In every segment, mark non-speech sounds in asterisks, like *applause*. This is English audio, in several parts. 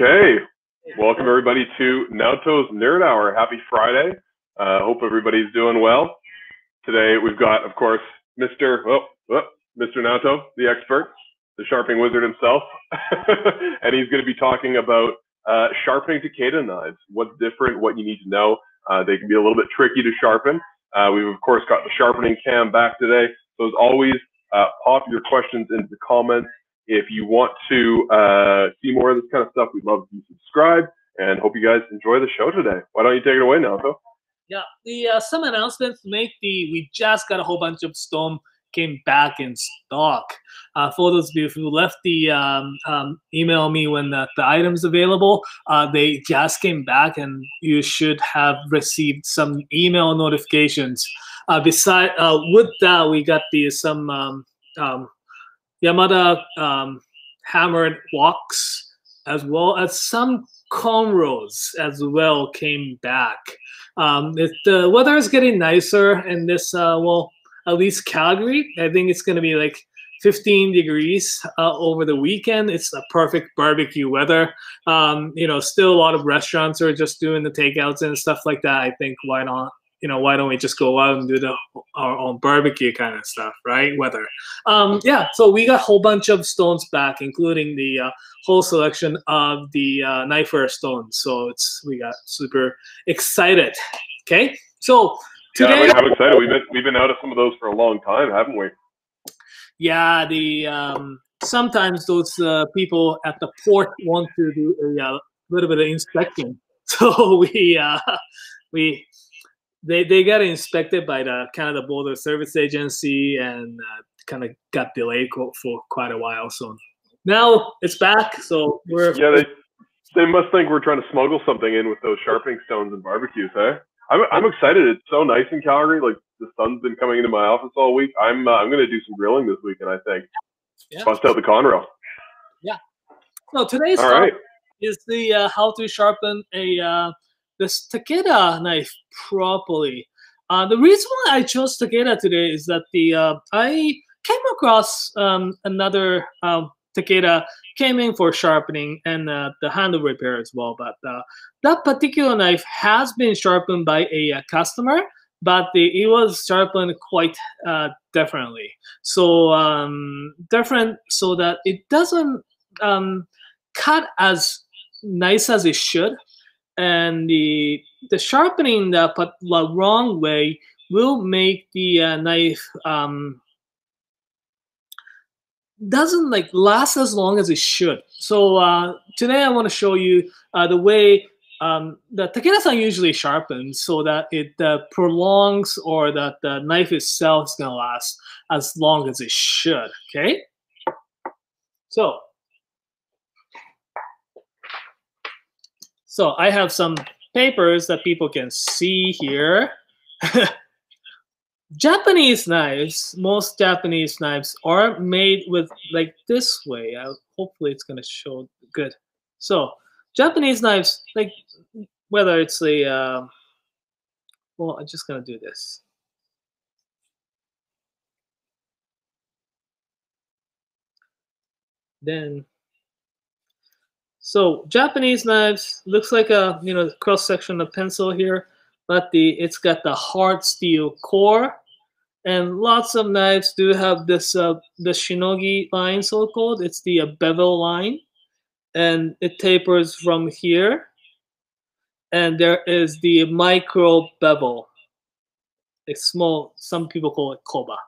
Okay, welcome everybody to Naoto's Nerd Hour. Happy Friday. Uh, hope everybody's doing well. Today we've got, of course, Mr. Oh, oh, Mr. Naoto, the expert, the sharpening wizard himself, *laughs* and he's going to be talking about uh, sharpening Takeda knives. What's different? What you need to know. Uh, they can be a little bit tricky to sharpen. Uh, we've of course got the sharpening cam back today. So as always, uh, pop your questions into the comments if you want to uh, see more of this kind of stuff, we'd love you subscribe and hope you guys enjoy the show today. Why don't you take it away now, Phil? Yeah, the uh, some announcements make the we just got a whole bunch of Storm came back in stock. Uh, for those of you who left the um, um, email me when the, the items available, uh, they just came back, and you should have received some email notifications. Uh, beside uh, with that, we got the some um, um Yamada um, hammered woks as well as some konros as well came back. Um, it, the weather is getting nicer in this, uh, well, at least Calgary. I think it's going to be like 15 degrees uh, over the weekend. It's a perfect barbecue weather. Um, you know, still a lot of restaurants are just doing the takeouts and stuff like that. I think why not you know, why don't we just go out and do the our own barbecue kind of stuff, right? Weather. Um, yeah, so we got a whole bunch of stones back, including the uh, whole selection of the uh, knifewear stones. So it's we got super excited. Okay, so today yeah, I'm excited. We've been we've been out of some of those for a long time, haven't we? Yeah, the um, sometimes those uh, people at the port want to do a, a uh, little bit of inspecting. *laughs* so we uh, we they they got inspected by the Canada Border Service Agency and uh, kind of got delayed for quite a while. So now it's back. So we're yeah. They they must think we're trying to smuggle something in with those sharpening stones and barbecues, hey? I'm I'm excited. It's so nice in Calgary. Like the sun's been coming into my office all week. I'm uh, I'm gonna do some grilling this weekend. I think. Yeah. Bust out the konro. Yeah. So today's all right. is the uh, how to sharpen a uh, this Takeda knife properly. Uh, the reason why I chose Takeda today is that the uh, I came across um, another um, Takeda came in for sharpening and uh, the handle repair as well. But uh, that particular knife has been sharpened by a, uh, customer, but the, it was sharpened quite uh, differently. So um, different so that it doesn't um, cut as nice as it should and the the sharpening the, the wrong way will make the uh, knife um, doesn't like last as long as it should. So uh, today I want to show you uh, the way um, the Takeda-san usually sharpens so that it uh, prolongs or that the knife itself is gonna last as long as it should. Okay. So So I have some papers that people can see here. *laughs* Japanese knives, most Japanese knives are made with like this way. I, hopefully it's gonna show good. So Japanese knives, like whether it's the, uh, well, I'm just gonna do this. Then so Japanese knives looks like a you know cross section of pencil here, but the it's got the hard steel core, and lots of knives do have this uh, the shinogi line so called. It's the uh, bevel line, and it tapers from here, and there is the micro bevel. A small, some people call it koba,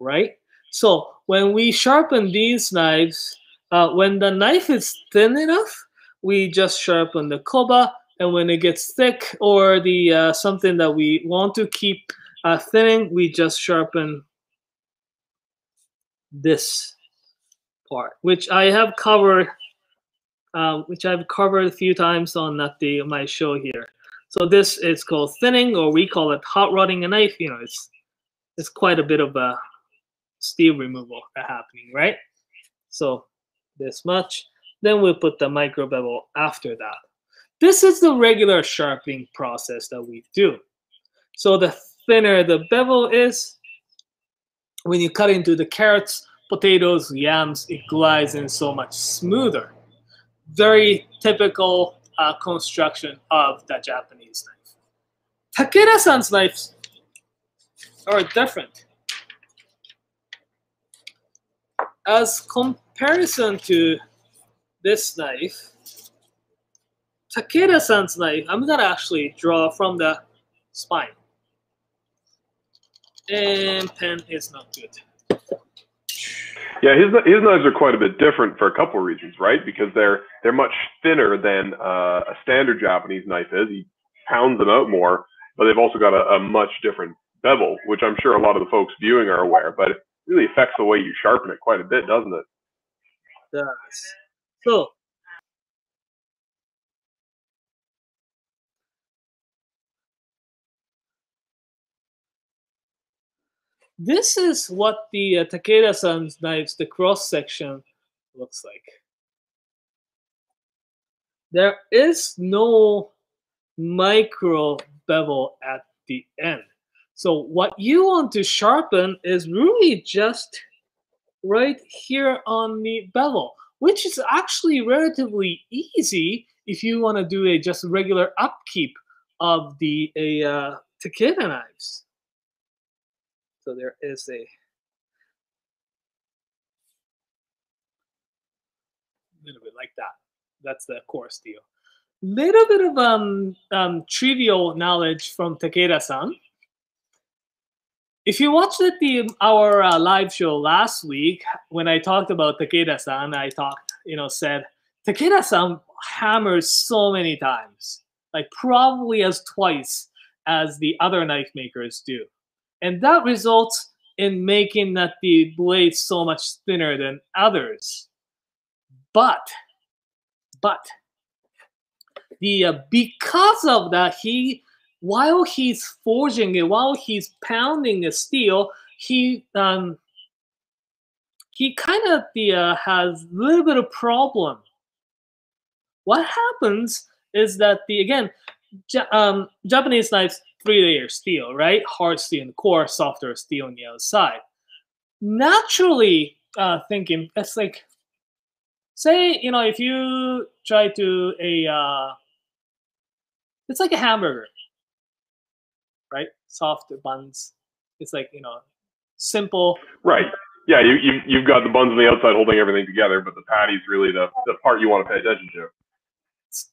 right? So when we sharpen these knives, uh, when the knife is thin enough, we just sharpen the koba, and when it gets thick or the uh, something that we want to keep uh, thinning, we just sharpen this part, which I have covered, uh, which I've covered a few times on that the my show here. So this is called thinning, or we call it hot rodding a knife. You know, it's it's quite a bit of a steel removal happening, right? So this much. Then we'll put the micro bevel after that. This is the regular sharpening process that we do. So the thinner the bevel is, when you cut into the carrots, potatoes, yams, it glides in so much smoother. very typical uh, construction of the Japanese knife. Takeda-san's knives are different. As comparison to this knife, Takeda-san's knife, I'm gonna actually draw from the spine. And pen is not good. Yeah, his his knives are quite a bit different for a couple of reasons, right? Because they're they're much thinner than uh, a standard Japanese knife is. He pounds them out more, but they've also got a, a much different bevel, which I'm sure a lot of the folks viewing are aware. But it really affects the way you sharpen it quite a bit, doesn't it? Does. So this is what the uh, Takeda-san's knives, the cross section, looks like. There is no micro bevel at the end. So what you want to sharpen is really just right here on the bevel, which is actually relatively easy if you want to do a just regular upkeep of the a, uh, Takeda knives. So there is a little bit like that. That's the core steel. Little bit of um, um, trivial knowledge from Takeda-san. If you watched the our uh, live show last week when I talked about Takeda-san, I talked, you know, said Takeda-san hammers so many times, like probably as twice as the other knife makers do. And that results in making that the blade so much thinner than others. But, but, the uh, because of that, he while he's forging it, while he's pounding the steel, he um he kind of the uh, has a little bit of problem. What happens is that the again, um, Japanese knives three layer steel, right? Hard steel in the core, softer steel on the outside. Naturally uh, thinking, it's like, say, you know, if you try to a, uh, it's like a hamburger? Soft buns. It's like, you know, simple. Right. Yeah, you, you, you've got the buns on the outside holding everything together, but the patty's really the, the part you want to pay attention to.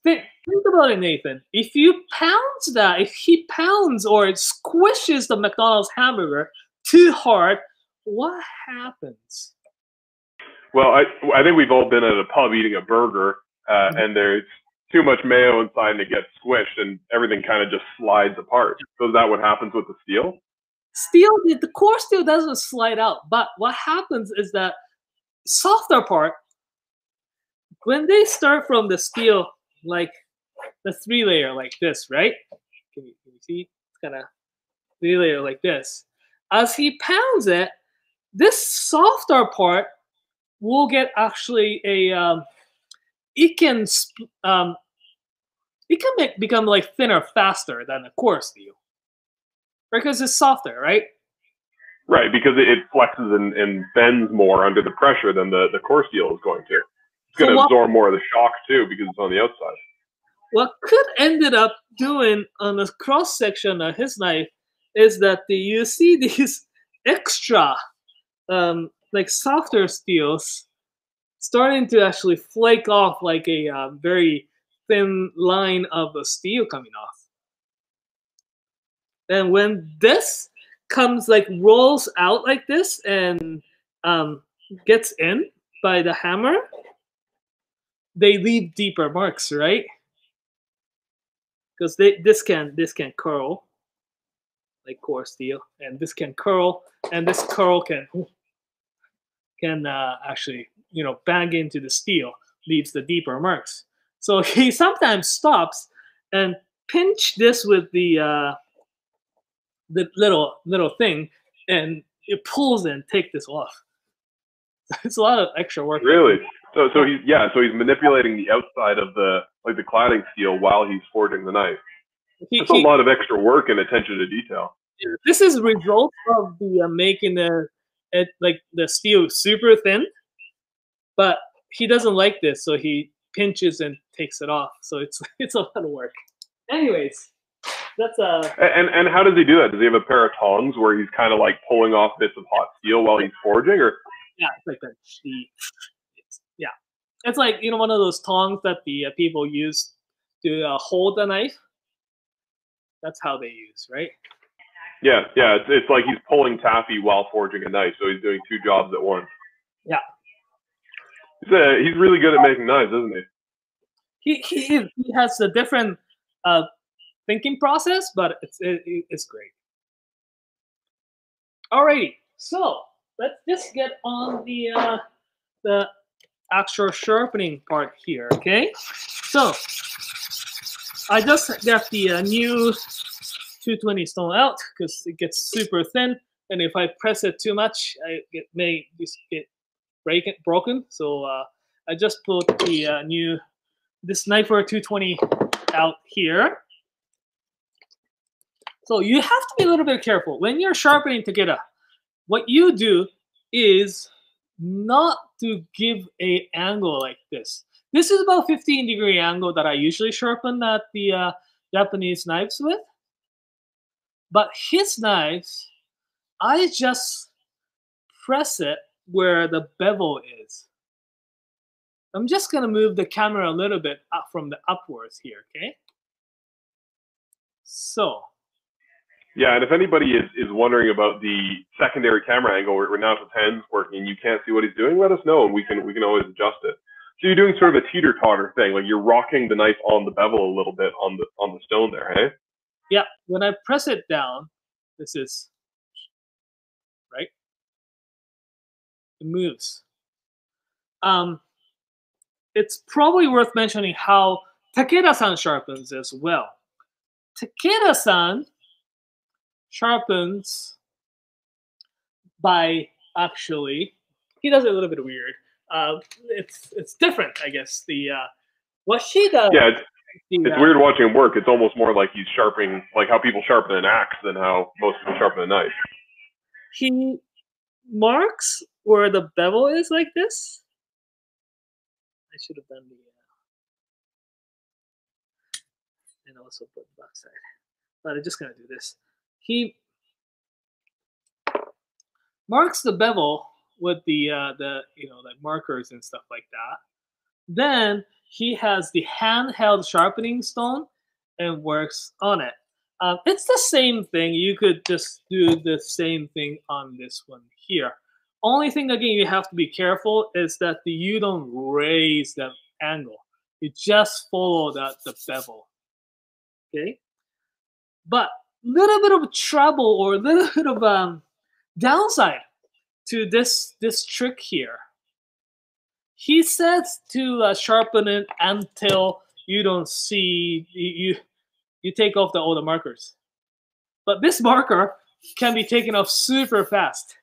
Think, think about it, Nathan. If you pound that, if he pounds or it squishes the McDonald's hamburger too hard, what happens? Well, I I think we've all been at a pub eating a burger, uh, mm-hmm. and there's too much mayo inside and it gets squished, and everything kind of just slides apart. So is that what happens with the steel? Steel, the core steel doesn't slide out, but what happens is that softer part, when they start from the steel like the three layer like this, right? Can you, can you see? It's kind of three layer like this. As he pounds it, this softer part will get actually a, um, it can, um, it can make, become like thinner faster than a core steel because it's softer, right? Right, because it, flexes and, and, bends more under the pressure than the, the core steel is going to. It's going to so absorb more of the shock too because it's on the outside. What could ended up doing on the cross section of his knife is that the, you see these *laughs* extra, um, like softer steels, starting to actually flake off like a uh, very thin line of the steel coming off. And when this comes like rolls out like this and um, gets in by the hammer, they leave deeper marks, right? Because this can this can curl like core steel, and this can curl, and this curl can can uh, actually you know bang into the steel, leaves the deeper marks. So *laughs* he sometimes stops and pinch this with the uh, the little little thing, and it pulls and take this off. *laughs* It's a lot of extra work. Really? So, so he's yeah. So he's manipulating the outside of the like the cladding steel while he's forging the knife. He, That's he, a lot of extra work and attention to detail. This is result of the uh, making the it like the steel super thin, but he doesn't like this, so he pinches and takes it off. So it's *laughs* it's a lot of work. Anyways, that's uh And and how does he do that? Does he have a pair of tongs where he's kind of like pulling off bits of hot steel while he's forging, or yeah, it's like that. The, it's, yeah, it's like you know one of those tongs that the uh, people use to uh, hold the knife. That's how they use, right? yeah, yeah, it's it's like he's pulling taffy while forging a knife, so he's doing two jobs at once. Yeah. He's, uh, he's really good at making knives, isn't he? He he, is- he has a different uh, thinking process, but it's it, it- it's great. Alrighty, so let's just get on the uh, the actual sharpening part here. Okay, so I just got the uh, new 220 stone out because it gets super thin, and if I press it too much, I, it may just get break it, broken. So uh, I just put the uh, new this Sniper 220 out here. So you have to be a little bit careful when you're sharpening together. What you do is not to give a angle like this. This is about 15 degree angle that I usually sharpen at the uh, Japanese knives with. But his knives, I just press it where the bevel is. I'm just gonna move the camera a little bit up from the upwards here, okay? So, Yeah, and if anybody is, is wondering about the secondary camera angle Naoto's hand's working and you can't see what he's doing, let us know and we can we can always adjust it. So you're doing sort of a teeter totter thing, like you're rocking the knife on the bevel a little bit on the on the stone there, hey? yeah, when I press it down, this is moves. Um, it's probably worth mentioning how Takeda-san sharpens as well. Takeda-san sharpens by actually he does it a little bit weird. Uh, it's it's different, I guess. The uh, what she does. Yeah, it's, it's uh, weird watching him work. It's almost more like he's sharpening, like how people sharpen an axe than how most people sharpen a knife. he marks where the bevel is like this. I should have done the uh, and also put the backside, but I'm just gonna do this. He marks the bevel with the uh, the you know like markers and stuff like that. Then he has the handheld sharpening stone and works on it. Um, it's the same thing. You could just do the same thing on this one here. Only thing again you have to be careful is that the, you don't raise the angle. You just follow that the bevel. Okay, but little bit of trouble or a little bit of um, downside to this this trick here. He says to uh, sharpen it until you don't see you you- you take off the all the markers. But this marker can be taken off super fast.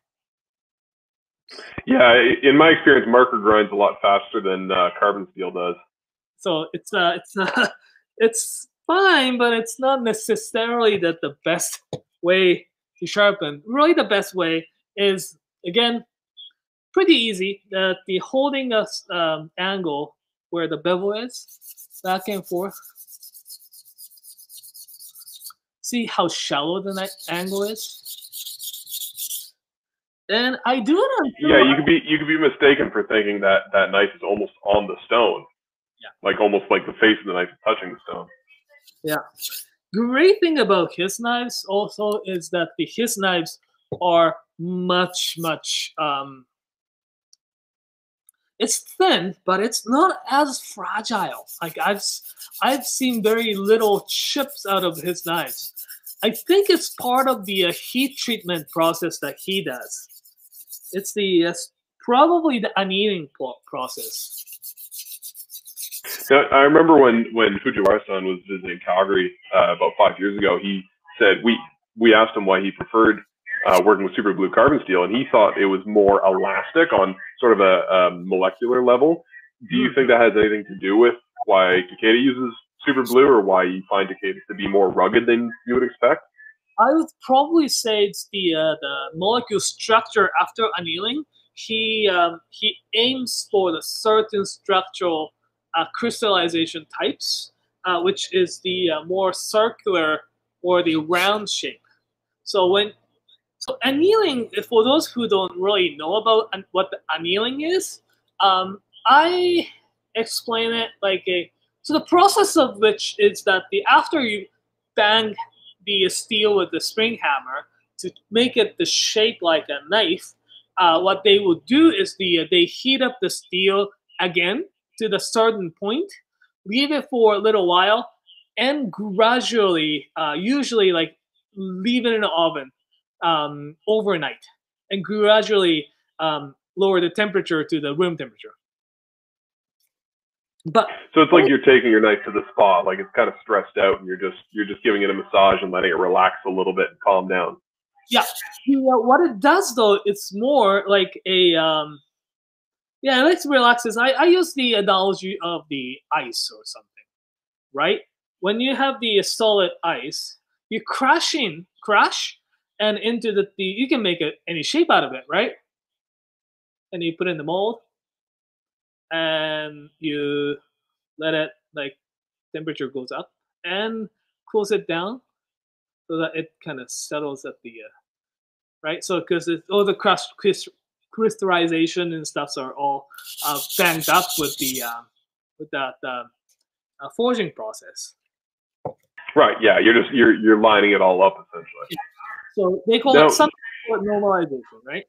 Yeah, in my experience, marker grinds a lot faster than uh, carbon steel does. So it's uh it's uh, *laughs* it's fine, but it's not necessarily that the best way to sharpen. Really, the best way is again pretty easy. That the holding a um, angle where the bevel is back and forth. See how shallow the angle is. And I do it until Yeah, you could be you could be mistaken for thinking that that knife is almost on the stone. Yeah. Like almost like the face of the knife is touching the stone. Yeah. Great thing about his knives also is that the his knives are much much um it's thin but it's not as fragile like i've i've seen very little chips out of his knives i think it's part of the uh, heat treatment process that he does it's the uh, probably the annealing process Now, I remember when when Fujiwara-san was visiting Calgary uh, about five years ago. He said we we asked him why he preferred uh, working with super blue carbon steel, and he thought it was more elastic on sort of a, a molecular level. Do you think that has anything to do with why Takeda uses super blue, or why you find Takeda to be more rugged than you would expect? I would probably say it's the uh, the molecule structure after annealing. He um, he aims for the certain structural uh, crystallization types, uh, which is the uh, more circular or the round shape. So when so annealing, for those who don't really know about what the annealing is, um, I explain it like a so the process of which is that the after you bang the steel with the spring hammer to make it the shape like a knife, uh, what they will do is the they heat up the steel again to the certain point, leave it for a little while, and gradually, uh, usually like leave it in the oven um, overnight, and gradually um, lower the temperature to the room temperature. But so it's like you're taking your knife to the spa, like it's kind of stressed out, and you're just you're just giving it a massage and letting it relax a little bit and calm down. Yeah, yeah. What it does though, it's more like a um, yeah, it likes relaxes. I I use the analogy of the ice or something, right? When you have the solid ice, you crush in, crash, and into the, the you can make it any shape out of it, right? And you put in the mold, and you let it like temperature goes up and cools it down so that it kind of settles at the uh, right? So because all the crust crystallization and stuffs are all uh, banged up with the um, with that uh, uh, forging process. Right yeah you're just you're you're lining it all up essentially. Yeah. so they call now, it something called normalization right?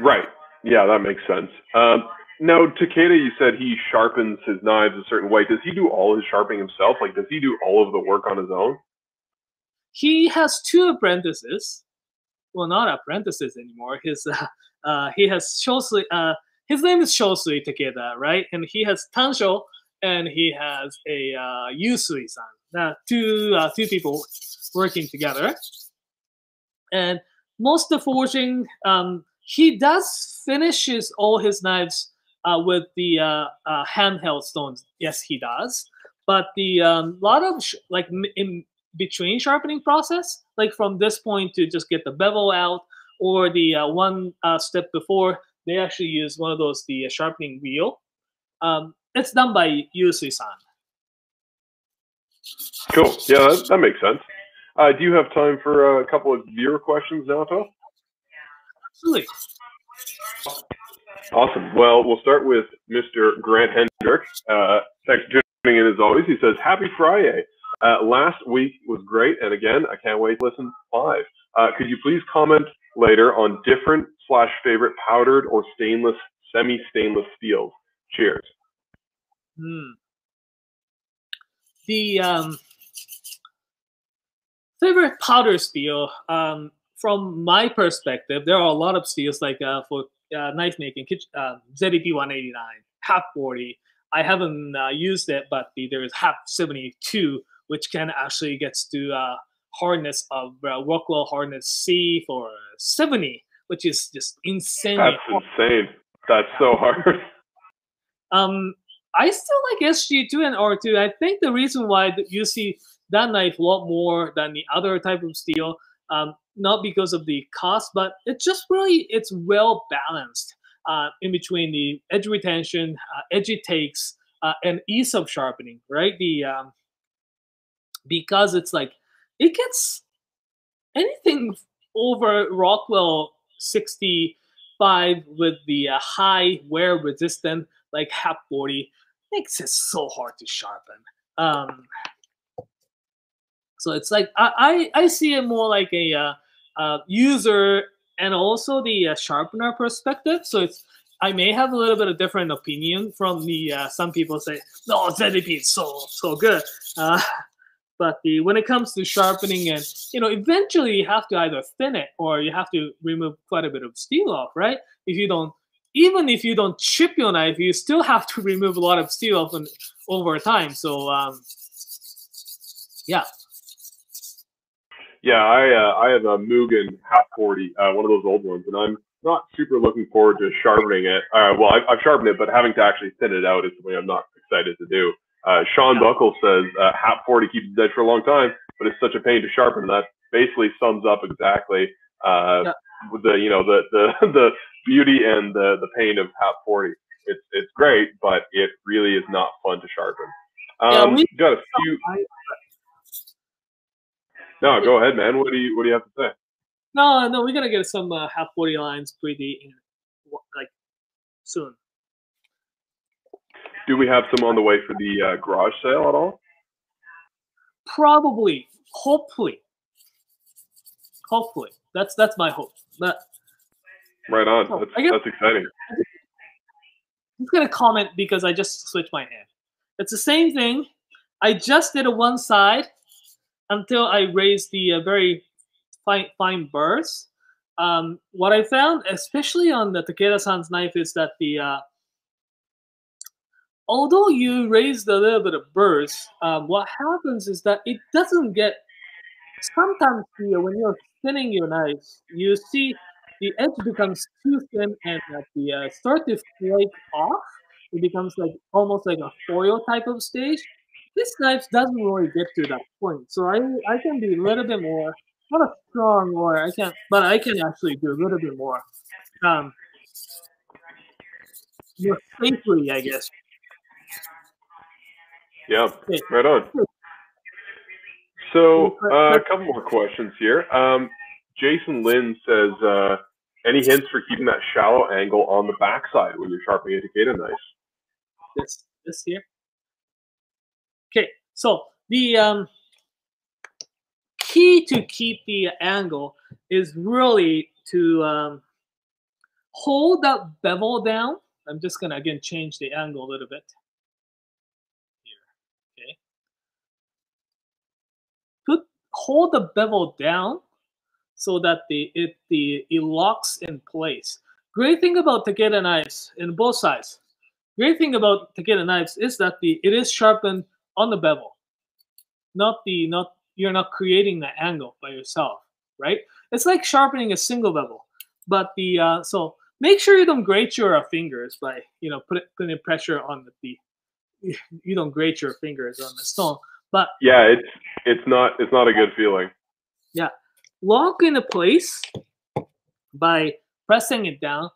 Right. Yeah that makes sense. Um, now, Takeda, you said he sharpens his knives a certain way. Does he do all his sharpening himself? Like, does he do all of the work on his own? He has two apprentices. Well, not apprentices anymore. His *laughs* uh, uh, he has Shosui. Uh, his name is Shosui Takeda, right? And he has Tansho, and he has a uh, Yusui-san. Uh, two uh, two people working together. And most of the forging, um, he does finishes all his knives uh, with the uh, uh, handheld stones. Yes, he does. But the um, lot of like in between sharpening process, like from this point to just get the bevel out, or the uh, one uh, step before, they actually use one of those the sharpening wheel. Um, it's done by Yusui-san. Cool. Yeah, that, that makes sense. Uh, do you have time for a couple of viewer questions now, Tom? Absolutely. Awesome. Well, we'll start with Mr. Grant Hendrick. Uh, thanks for tuning in as always. He says, Happy Friday. Uh, last week was great, and again, I can't wait to listen live. Uh, could you please comment later on different slash favorite powdered or stainless, semi-stainless steels? Cheers. Hmm. The um, favorite powder steel, um, from my perspective, there are a lot of steels like uh, for uh, knife making, um, ZDP 189, HAP 40. I haven't uh, used it, but the, there is HAP 72, which can actually gets to uh, hardness of uh, Rockwell hardness C for 70, which is just insane. That's insane. That's so hard. *laughs* um, I still like SG2 and R2. I think the reason why you see that knife a lot more than the other type of steel um, not because of the cost, but it's just really it's well balanced uh, in between the edge retention, uh, edge it takes, uh, and ease of sharpening. Right, the um, because it's like it gets anything over Rockwell 65 with the uh, high wear resistant like HAP 40 makes it so hard to sharpen. Um, so it's like I, I, I see it more like a uh, uh, user and also the uh, sharpener perspective. So it's I may have a little bit of different opinion from the uh, some people say no ZDP is so so good, uh, *laughs* but the when it comes to sharpening and you know eventually you have to either thin it or you have to remove quite a bit of steel off, right? If you don't even if you don't chip your knife, you still *laughs* have to remove a lot of steel off and, over time. So um, yeah, yeah, I uh, I have a Mugen HAP forty, uh, one of those old ones, and I'm not super looking forward to sharpening it. Uh, well, I've, I've, sharpened it, but having to actually thin it out is something I'm not excited to do. Uh, Sean. Buckle says uh, HAP 40 keeps it dead for a long time, but it's such a pain to sharpen. That basically sums up exactly uh, yeah. the you know the the *laughs* the beauty and the the pain of HAP forty. It's it's great, but it really is not fun to sharpen. Um, Yeah, we- got a few. No, go ahead, man. What do you what do you have to say? No, no, we're gonna get some uh, HAP forty lines pretty in, like soon. Do we have some on the way for the uh, garage sale at all? Probably, hopefully, hopefully. That's that's my hope. But Right on. Oh, That's, guess- that's exciting. I'm just gonna comment because I just switched my hand. It's the same thing. I just did a one side until I raised the uh, very fine fine burrs. Um, what I found, especially on the Takeda-san's knife, is that the uh, although you raise a little bit of burrs, um, what happens is that it doesn't get. Sometimes the, when you're thinning your knife, you see the edge becomes too thin and the uh, start to flake off. It becomes like almost like a foil type of stage. This knife doesn't really get to that point, so I I can be a little bit more not a strong or I can't, but I can actually do a little bit more, um, more safely, I guess. Yeah, right on. So uh, a couple more questions here. Um, Jason Lynn says, uh, any hints for keeping that shallow angle on the backside when you're sharpening a Takeda knife? this this here. Okay, so the um, key to keep the angle is really to um, hold that bevel down. I'm just gonna again change the angle a little bit here. Okay, put hold the bevel down so that the it the it locks in place. Great thing about Takeda knives in both sides great thing about Takeda knives is that the it is sharpened on the bevel, not the not you're not creating that angle by yourself, right? It's like sharpening a single bevel, but the uh, so make sure you don't grate your uh, fingers by you know put, putting pressure on the, the *laughs* you don't grate your fingers on the stone, but Yeah, it's it's not it's not a good feeling. Yeah, lock in into place by pressing it down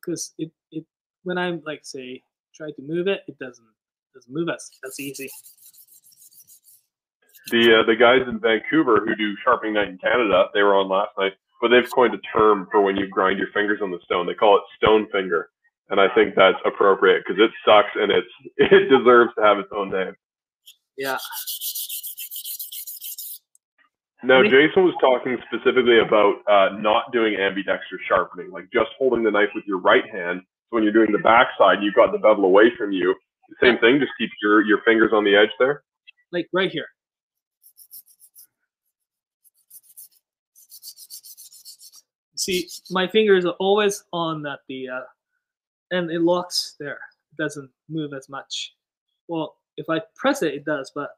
because it, it when I'm like say try to move it, it doesn't doesn't move us. That's easy. The uh, the guys in Vancouver who do sharpening night in Canada, they were on last night, but they've coined a term for when you grind your fingers on the stone. They call it stone finger, and I think that's appropriate because it sucks and it's *laughs* it deserves to have its own name. Yeah. Now, Jason was talking specifically about uh, not doing ambidextrous sharpening, like just holding the knife with your right hand. So when you're doing the backside, you've got the bevel away from you. Same thing, just keep your, your fingers on the edge there. like right here. See, my fingers are always on that the uh, and it locks there. It doesn't move as much. Well, if I press it, it does, but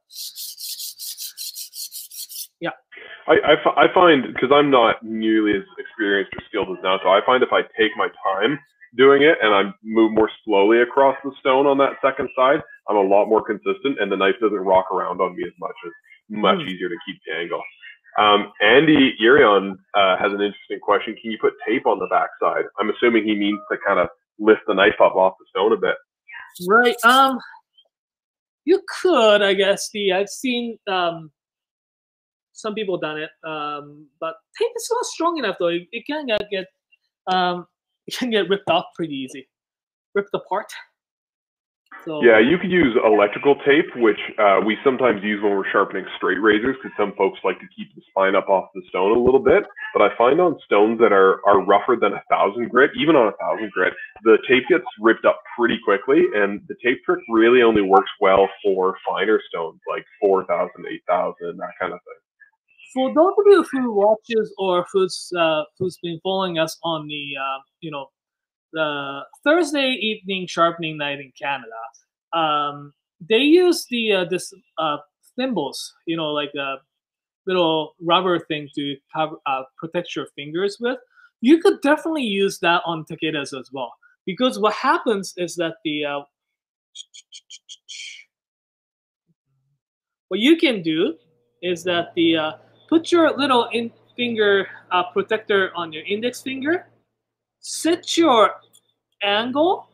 I, I, I find, because I'm not nearly as experienced or skilled as Naoto, I find if I take my time doing it and I move more slowly across the stone on that second side, I'm a lot more consistent and the knife doesn't rock around on me as much. It's much Hmm. easier to keep the angle. Um, Andy Irion uh, has an interesting question. Can you put tape on the backside? I'm assuming he means to kind of lift the knife up off the stone a bit. right. Um, you could, I guess. The I've seen um some people done it, um, but tape is not strong enough though. It, it can get, get um it *laughs* can get ripped off pretty easy, ripped apart. So Yeah, you could use electrical tape, which uh, we sometimes use when we're sharpening straight razors because some folks like to keep the spine up off the stone a little bit. But I find on stones that are, are rougher than a thousand grit, even on a thousand grit, the tape gets ripped up pretty quickly. And the tape trick really only works well for finer stones like 4,000, 8,000, that kind of thing. For those of you who watches or who's uh, who's been following us on the uh, you know the Thursday evening sharpening night in Canada, um, they use the uh, this uh, thimbles, you know, like a little rubber thing to cover, uh, protect your fingers with. You could definitely use that on takedas as well, because what happens is that the uh, what you can do is that the uh, put your little in finger uh, protector on your index finger, set your angle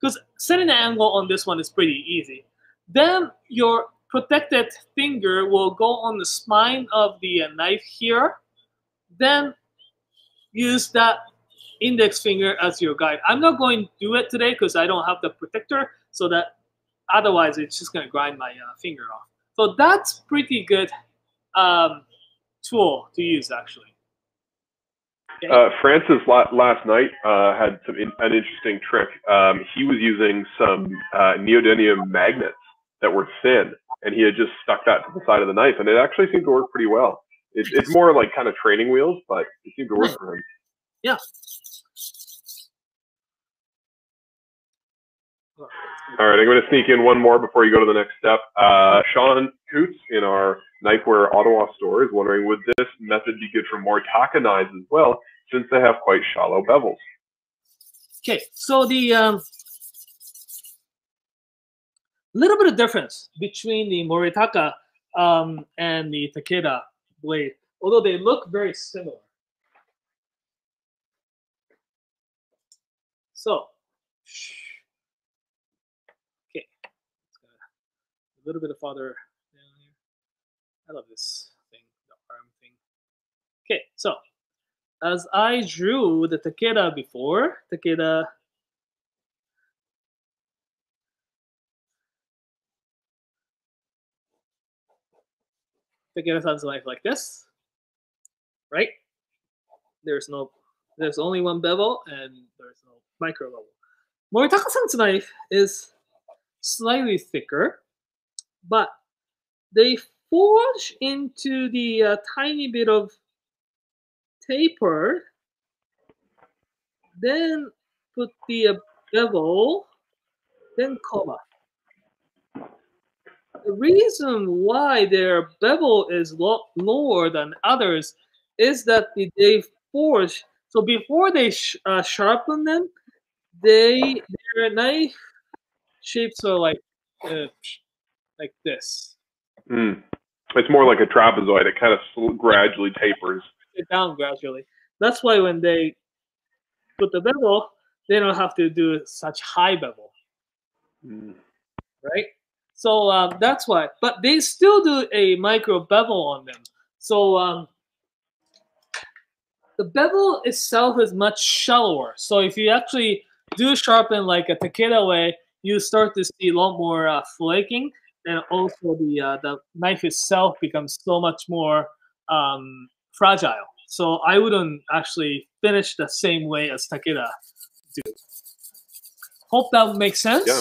because setting the angle on this one is pretty easy. Then your protected finger will go on the spine of the uh, knife here. Then use that index finger as your guide. I'm not going to do it today because I don't have the protector, so that otherwise it's just going to grind my uh, finger off. So that's pretty good um, tool to use actually. Okay. Uh, Francis last night uh, had some in, an interesting trick. Um, he was using some uh, neodymium magnets that were thin, and he had just stuck that to the side of the knife, and it actually seemed to work pretty well. It, it's more like kind of training wheels, but it seemed to work for him. Yeah. All right, I'm going to sneak in one more before you go to the next step. Uh, Sean Coots in our Knifewear Ottawa store is wondering, would this method be good for more Moritaka knives as well, since they have quite shallow bevels? Okay, so the um, little bit of difference between the Moritaka um, and the Takeda blade, although they look very similar. So, okay, a little bit of farther down here. I love this thing, the arm thing. Okay, so as I drew the Takeda before, Takeda Takeda sounds like like this, right? There's no, there's only one bevel and there's no micro bevel. Moritaka-san's knife is slightly thicker, but they forge into the uh, tiny bit of taper, then put the uh, bevel, then comma. The reason why their bevel is lo lower than others is that they forge. So before they sh uh, sharpen them, they their knife shapes are like uh, like this. Mm. It's more like a trapezoid. It kind of gradually tapers. It down gradually. That's why when they put the bevel, they don't have to do such high bevel. Mm. Right? So um, that's why. But they still do a micro bevel on them. So um, the bevel itself is much shallower. So if you actually do sharpen like a Takeda way, you start to see a lot more uh, flaking, and also the uh, the knife itself becomes so much more um, fragile. So I wouldn't actually finish the same way as Takeda do. Hope that makes sense. Yeah.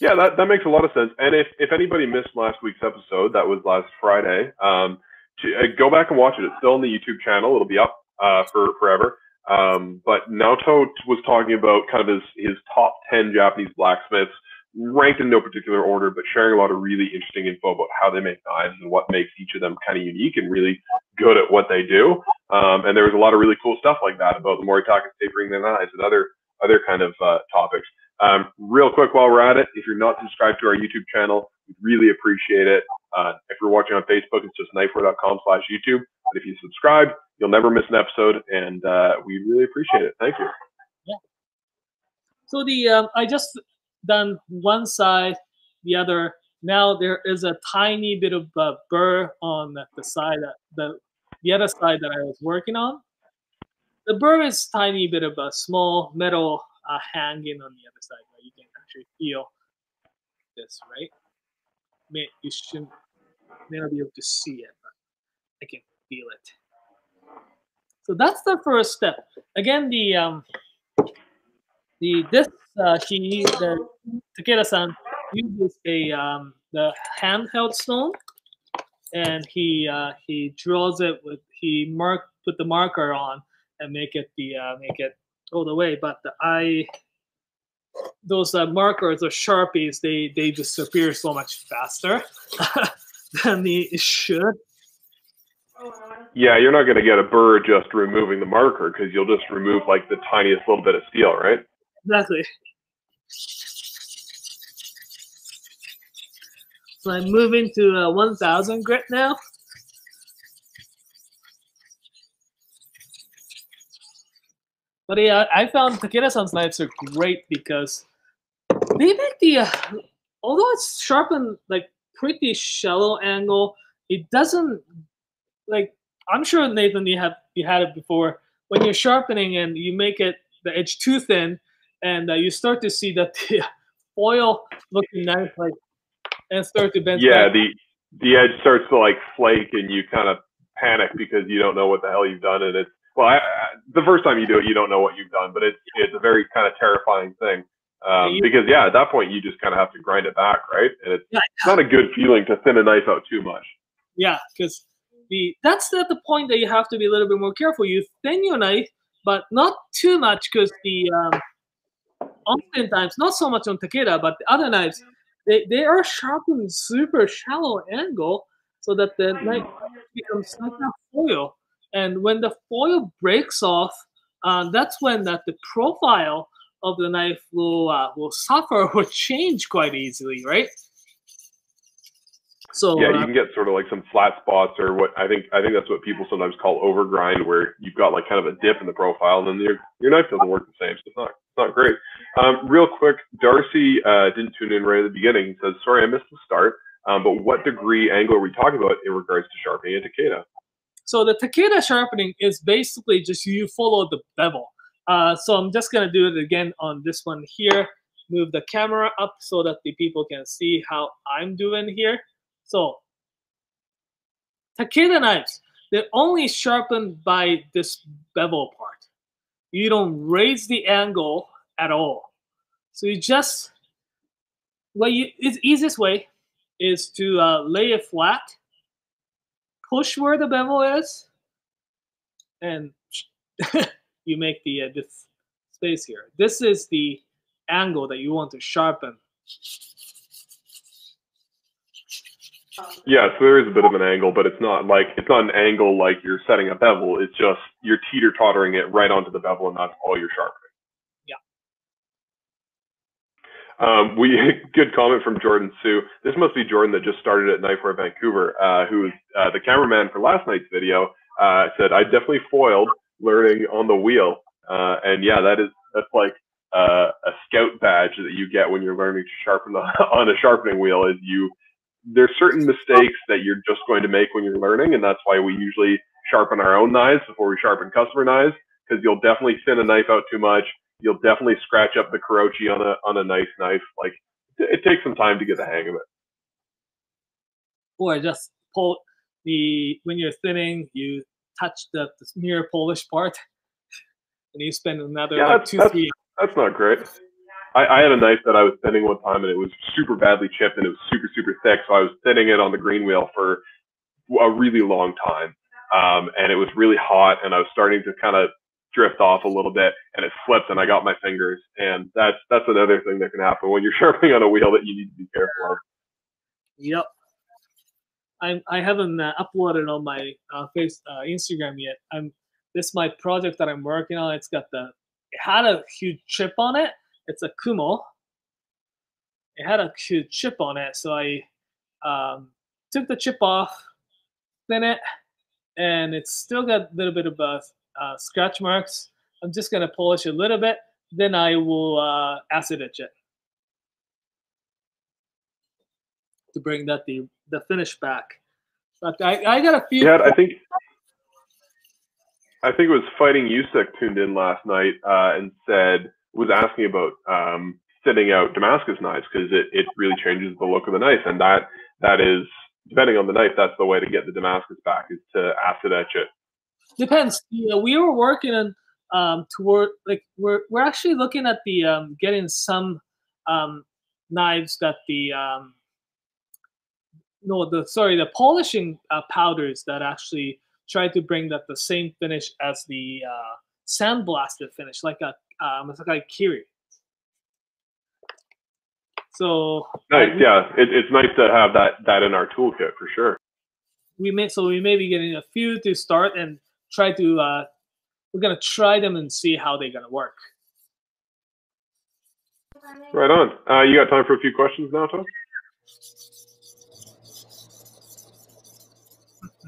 Yeah, that, that makes a lot of sense. And if, if anybody missed last week's episode, that was last Friday, um, to, uh, go back and watch it. It's still on the YouTube channel. It'll be up uh, for forever. Um, but Naoto was talking about kind of his, his top 10 Japanese blacksmiths, ranked in no particular order, but sharing a lot of really interesting info about how they make knives and what makes each of them kind of unique and really good at what they do. Um, and there was a lot of really cool stuff like that about the Moritaka tapering their knives and other other kind of uh, topics. Um, real quick while we're at it, if you're not subscribed to our YouTube channel, we'd really appreciate it. Uh, if you're watching on Facebook, it's just knifewear.com slash YouTube. But if you subscribe, you'll never miss an episode, and uh, we really appreciate it. Thank you. Yeah. So the um, I just done one side, the other. Now there is a tiny bit of uh, burr on the side that the the other side that I was working on. The burr is tiny bit of a small metal uh, hanging on the other side. You can actually feel this, right? You should may not be able to see it, but I can feel it. So that's the first step. Again, the um, the this uh, he the Takeda-san uses a um, the handheld stone, and he uh, he draws it with he mark put the marker on and make it the uh, make it all the way. But the, I those uh, markers or sharpies they they disappear so much faster *laughs* than they should. Yeah, you're not going to get a burr just removing the marker because you'll just remove like the tiniest little bit of steel, right? Exactly. So I'm moving to uh, 1000 grit now. But yeah, I found Takeda-san's knives are great because they make the uh, although it's sharpened like pretty shallow angle, it doesn't like I'm sure Nathan you have you had it before when you're sharpening and you make it the edge too thin and uh, you start to see that the *laughs* foil looking nice like and start to bend. Yeah, back. the the edge starts to like flake, and you kind of panic because you don't know what the hell you've done, and it's well, I, I, the first time you do it, you don't know what you've done, but it's it's a very kind of terrifying thing. Um, because yeah, at that point you just kind of have to grind it back, right? And it's Yeah. not a good feeling to thin a knife out too much. Yeah, because the that's the, the point that you have to be a little bit more careful. You thin your knife, but not too much because the um, oftentimes not so much on Takeda, but the other knives they, they are sharpened super shallow angle so that the knife becomes like a foil. And when the foil breaks off, uh, that's when that the profile of the knife will uh, will suffer *laughs* or change quite easily, right? So Yeah, uh, you can get sort of like some flat spots, or what I think I think that's what people sometimes call overgrind, where you've got like kind of a dip in the profile, and then your your knife doesn't work the same. So it's not it's not great. Um, real quick, Darcy uh, didn't tune in right at the beginning. Says, "Sorry, I missed the start." Um, but what degree angle are we talking about in regards to sharpening a Takeda? So the Takeda sharpening is basically just you follow the bevel. Uh, so I'm just gonna do it again on this one here. Move the camera up so that the people can see how I'm doing here. So Takeda knives, they're only sharpened by this bevel part. You don't raise the angle at all. So you just, well, you, it's easiest way is to uh, lay it flat push where the bevel is, and *laughs* you make the uh, this space here. This is the angle that you want to sharpen. Yeah, so there is a bit of an angle, but it's not like it's not an angle like you're setting a bevel. It's just you're teeter tottering it right onto the bevel, and that's all you're sharpening. Um, we *laughs* good comment from Jordan Sue. This must be Jordan that just started at Knifewear Vancouver, uh, who is uh, the cameraman for last night's video. Uh, said I definitely foiled learning on the wheel, uh, and yeah, that is that's like uh, a scout badge that you get when you're learning to sharpen the, *laughs* on a sharpening wheel. Is you there's certain mistakes that you're just going to make when you're learning, and that's why we usually sharpen our own knives before we sharpen customer knives, because you'll definitely thin a knife out too much you'll definitely scratch up the Kurouchi on a on a nice knife. Like it, takes some time to get the hang of it. Or just pull the when you're thinning, you touch the, the mirror polish part, and you spend another Yeah, like that's- two that's- three. That's not great. I, I had a knife that I was thinning one time, and it was super badly chipped, and it was super super thick. So I was thinning it on the green wheel for a really long time, um, and it was really hot, and I was starting to kind of drift off a little bit, and it slipped, and I got my fingers, and that's that's another thing that can happen when you're *laughs* sharpening on a wheel that you need to be careful of. Yep. I I haven't uh, uploaded on my uh, face uh, Instagram yet. I'm this is my project that I'm working on. It's got the it had a huge chip on it. It's a Kumo. It had a chip on it, so I um, took the chip off, thin it, and it's still got a little bit of uh, uh, scratch marks. I'm just gonna polish a little bit, then I will uh, acid etch it to bring that the the finish back. But I, I got a few. Yeah, I think I think it was Fighting Usek tuned in last night uh, and said was asking about um, thinning out Damascus knives because it, it really changes the look of the knife, and that that is depending on the knife, that's the way to get the Damascus back is to acid etch it. depends. We were working on um, toward like we're we're actually looking at the um, getting some um, knives that the um, no the sorry the polishing uh, powders that actually try to bring that the same finish as the uh, sandblasted finish like a um, it's like a Kiri. So Nice, we- yeah. It, it's nice to have that that in our toolkit for sure. we may so we may be getting a few to start and try to uh we're gonna try them and see how they're gonna work Right on. Uh, you got time for a few questions now, Tom?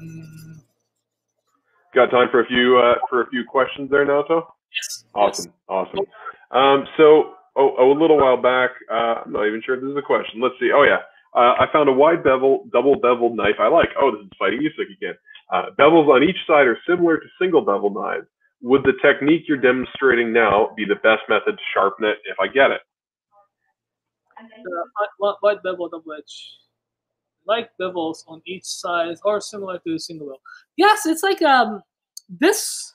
Mm, Got time for a few uh, for a few questions there, Naoto? Yes Awesome, awesome. Um, so, oh, a little while back, uh, I'm not even sure if this is a question. Let's see. Oh yeah, uh, I found a wide bevel, double beveled knife. I like. Oh, this is fighting music again. Uh, bevels on each side are similar to single bevel knives. Would the technique you're demonstrating now be the best method to sharpen it if I get it? Uh, wide bevel double edge, like bevels on each side are similar to single bevel. Yes, it's like um, this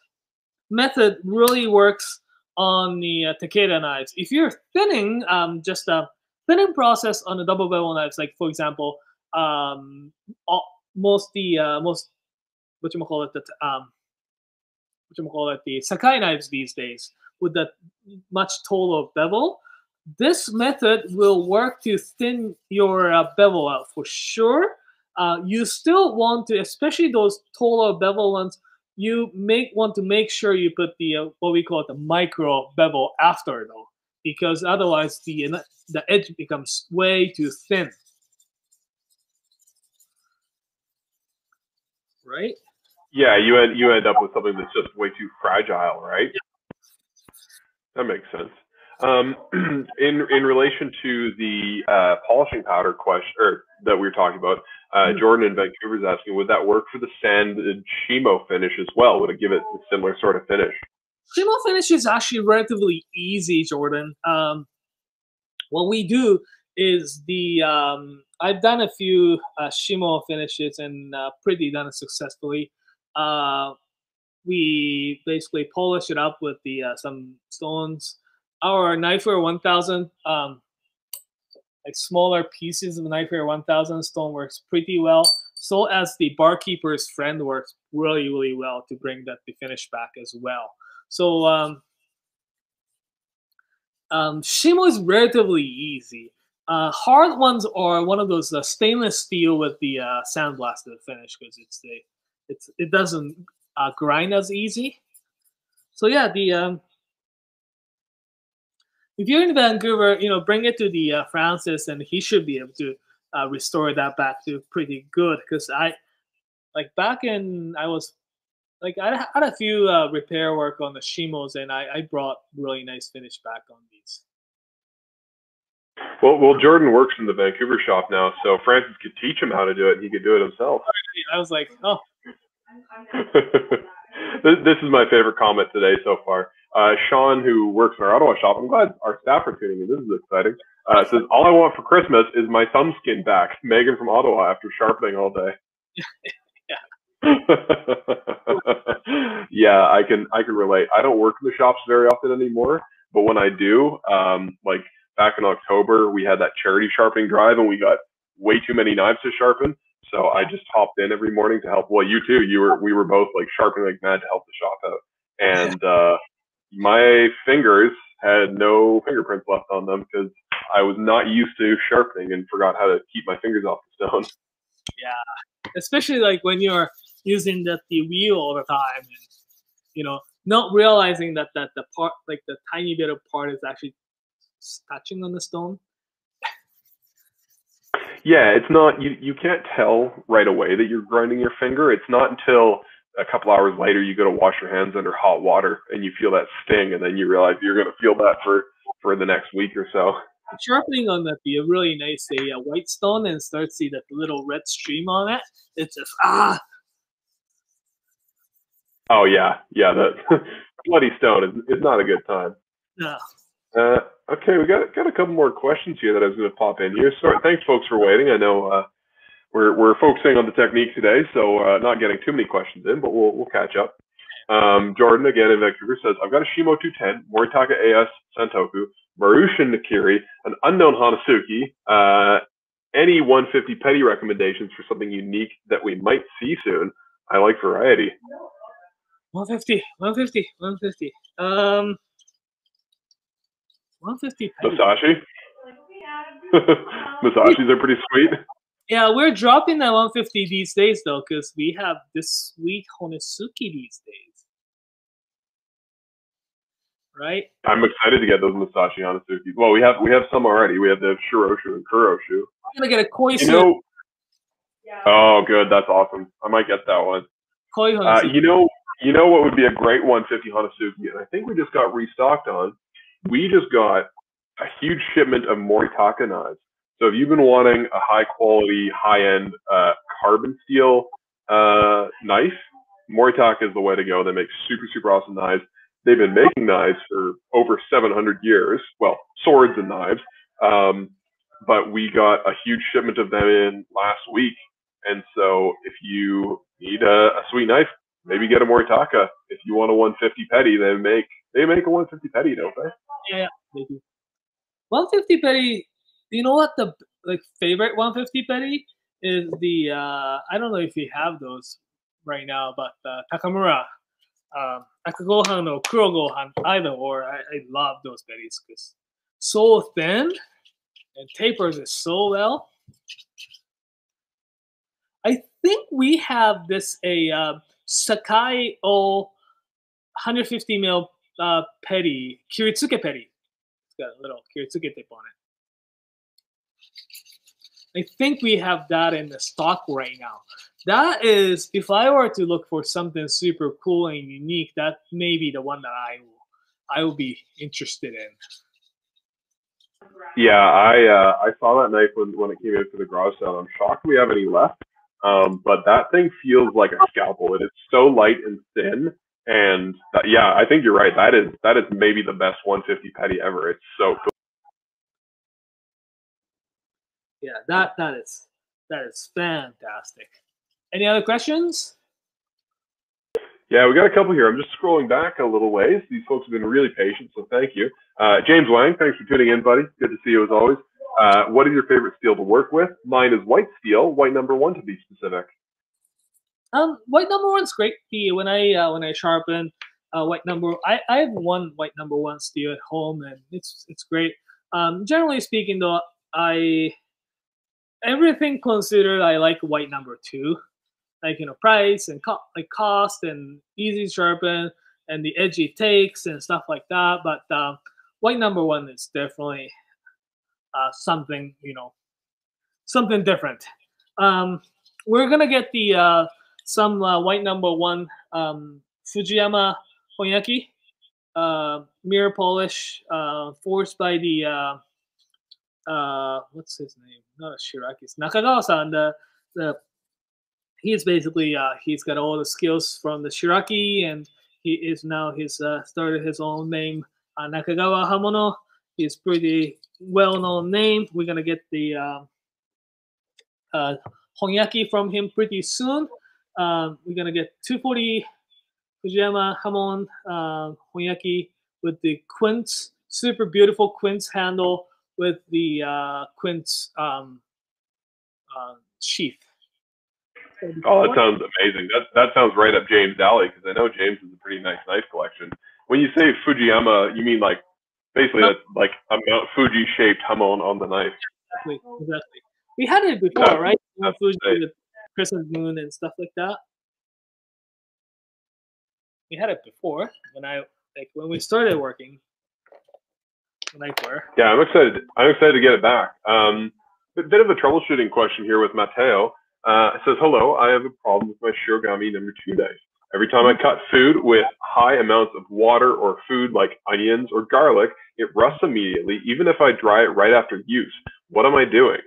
method really works on the uh, Takeda knives. If you're thinning, um, just a thinning process on the double bevel knives, like for example, um, all, most the uh, most what you call it the um, what you call it the Sakai knives these days with that much taller bevel. This method will work to thin your uh, bevel out for sure. Uh, you still want to, especially those taller bevel ones, you make want to make sure you put the uh, what we call it the micro bevel after though, because otherwise the the edge becomes way too thin. Right? Yeah, you end you end up with something that's just way too fragile, right? Yeah. That makes sense. Um, *clears throat* in in relation to the uh, polishing powder question or that we were talking about, uh, mm-hmm. Jordan in Vancouver is asking, would that work for the sand and Shimo finish as well? Would it give it a similar sort of finish? Shimo finish is actually relatively easy, Jordan. Um, what we do is the um, I've done a few uh, Shimo finishes and uh, pretty done it successfully. Uh, we basically polish it up with the uh, some stones. Our Knifewear 1000, um, like smaller pieces of Knifewear 1000 stone works pretty well. So as the barkeeper's friend works really, really well to bring that the finish back as well. So um, um, Shimo is relatively easy. Uh, hard ones are one of those uh, stainless steel with the uh, sandblasted finish because it's the it's it doesn't uh, grind as easy. So yeah, the um, if you're in Vancouver, you know, bring it to the uh, Francis, and he should be able to uh, restore that back to pretty good. Because I, like back in, I was, like I had a few uh, repair work on the Shimos, and I, I brought really nice finish back on these. Well, well, Jordan works in the Vancouver shop now, so Francis could teach him how to do it, and he could do it himself. I was like, oh. *laughs* this, is my favorite comment today so far. Uh, Sean, who works in our Ottawa shop, I'm glad our staff are tuning in. This is exciting. Uh, says, All I want for Christmas is my thumb skin back. *laughs* Megan from Ottawa after sharpening all day. *laughs* yeah, I can I can relate. I don't work in the shops very often anymore, but when I do, um, like back in October, we had that charity sharpening drive, and we got way too many knives to sharpen. So I just hopped in every morning to help. Well, you too. You were we were both like sharpening like mad to help the shop out, and uh, my fingers had no fingerprints left on them because I was not used to sharpening and forgot how to keep my fingers off the stone. Yeah, especially like when you're using the, the wheel all the time, and you know, not realizing that that the part, like the tiny bit of part, is actually touching on the stone. Yeah, it's not you. You can't tell right away that you're grinding your finger. It's not until a couple hours later you go to wash your hands under hot water and you feel that sting and then you realize you're going to feel that for for the next week or so. Sharpening on that be a really nice a, a white stone and start see that little red stream on it. It's just ah! Oh yeah. Yeah that *laughs* bloody stone is, is not a good time. No uh, okay we got got a couple more questions here that i was going to pop in here so thanks folks for waiting i know uh, we're we're focusing on the technique today, so uh, not getting too many questions in, but we'll we'll catch up. Um, Jordan again in Vancouver says, I've got a Shimo 210, Moritaka AS Santoku, Marushin Nakiri, an unknown Hanasuki. Uh, any 150 petty recommendations for something unique that we might see soon? I like variety. 150, 150, 150. Um, 150 petty. Musashi. *laughs* Musashis are pretty sweet. Yeah, we're dropping that 150 these days though, because we have this sweet Hanazuki these days. Right? I'm excited to get those Masashi Hanazuki. Well, we have we have some already. We have the Shiroshu and Kuroshu. I'm gonna get a koi. You know, oh, good. That's awesome. I might get that one. Koi uh, You know, you know what would be a great 150 Hanasuki, and I think we just got restocked on. We just got a huge shipment of Moritaka knives. So if you've been wanting a high quality, high end uh, carbon steel uh, knife, Moritaka is the way to go. They make super, super awesome knives. They've been making knives for over 700 years. Well, swords and knives. Um, but we got a huge shipment of them in last week. And so if you need a, a sweet knife, maybe get a Moritaka. If you want a 150 petty, they make they make a 150 petty, don't they? Yeah, they do. 150 petty. You know what the like favorite 150 petty is the uh I don't know if you have those right now, but uh, Takamura, um, Akagohan or Kurogohan, either or. I, I love those petties because so thin and tapers it so well. I think we have this a uh, Sakai O 150 mil uh, petty, Kiritsuke petty. It's got a little Kiritsuke tape on it. I think we have that in the stock right now. That is, if I were to look for something super cool and unique, that may be the one that I will, I will be interested in. Yeah, I uh, I saw that knife when, when it came in for the garage sale. I'm shocked we have any left. Um, but that thing feels like a scalpel. It is so light and thin, and that, yeah, I think you're right. That is that is maybe the best 150 petty ever. It's so cool. Yeah, that that is that is fantastic. Any other questions? Yeah, we got a couple here. I'm just scrolling back a little ways. These folks have been really patient, so thank you. Uh, James Wang, thanks for tuning in, buddy. Good to see you as always. Uh, what is your favorite steel to work with? Mine is white steel, white number one to be specific. Um, white number one's great. The when I uh, when I sharpen uh, white number, I, I have one white number one steel at home, and it's it's great. Um, generally speaking, though, I everything considered, I like white number two, like you know price and co- like cost and easy sharpen and the edgy takes and stuff like that. But uh, white number one is definitely uh, something you know something different. Um, we're gonna get the uh, some uh, white number one um, Fujiyama Honyaki uh, mirror polish uh, by the uh, uh, what's his name? Not a Shiraki. It's Nakagawa-san. The the he's basically uh, he's got all the skills from the Shiraki, and he is now he's uh, started his own name uh, Nakagawa Hamono. He's pretty well-known name. We're gonna get the uh, uh, Honyaki from him pretty soon. Um, we're gonna get 240 Fujiyama Hamon uh, Honyaki with the quince, super beautiful quince handle with the uh, quince um, uh, sheath. Oh, that sounds amazing. That that sounds right up James' alley because I know James has a pretty nice knife collection. When you say Fujiyama, you mean like basically No. that's like a Mount Fuji shaped hamon on the knife. Exactly, exactly. We had it before, right? that's Fuji right. with Crescent Moon and stuff like that. We had it before when I like when we started working. Knifewear. Yeah, I'm excited. I'm excited to get it back. Um, a bit of a troubleshooting question here with Mateo. Uh, it says, "Hello, I have a problem with my Shirogami number two knife. Every time I cut food with high amounts of water or food like onions or garlic, it rusts immediately, even if I dry it right after use. What am I doing?"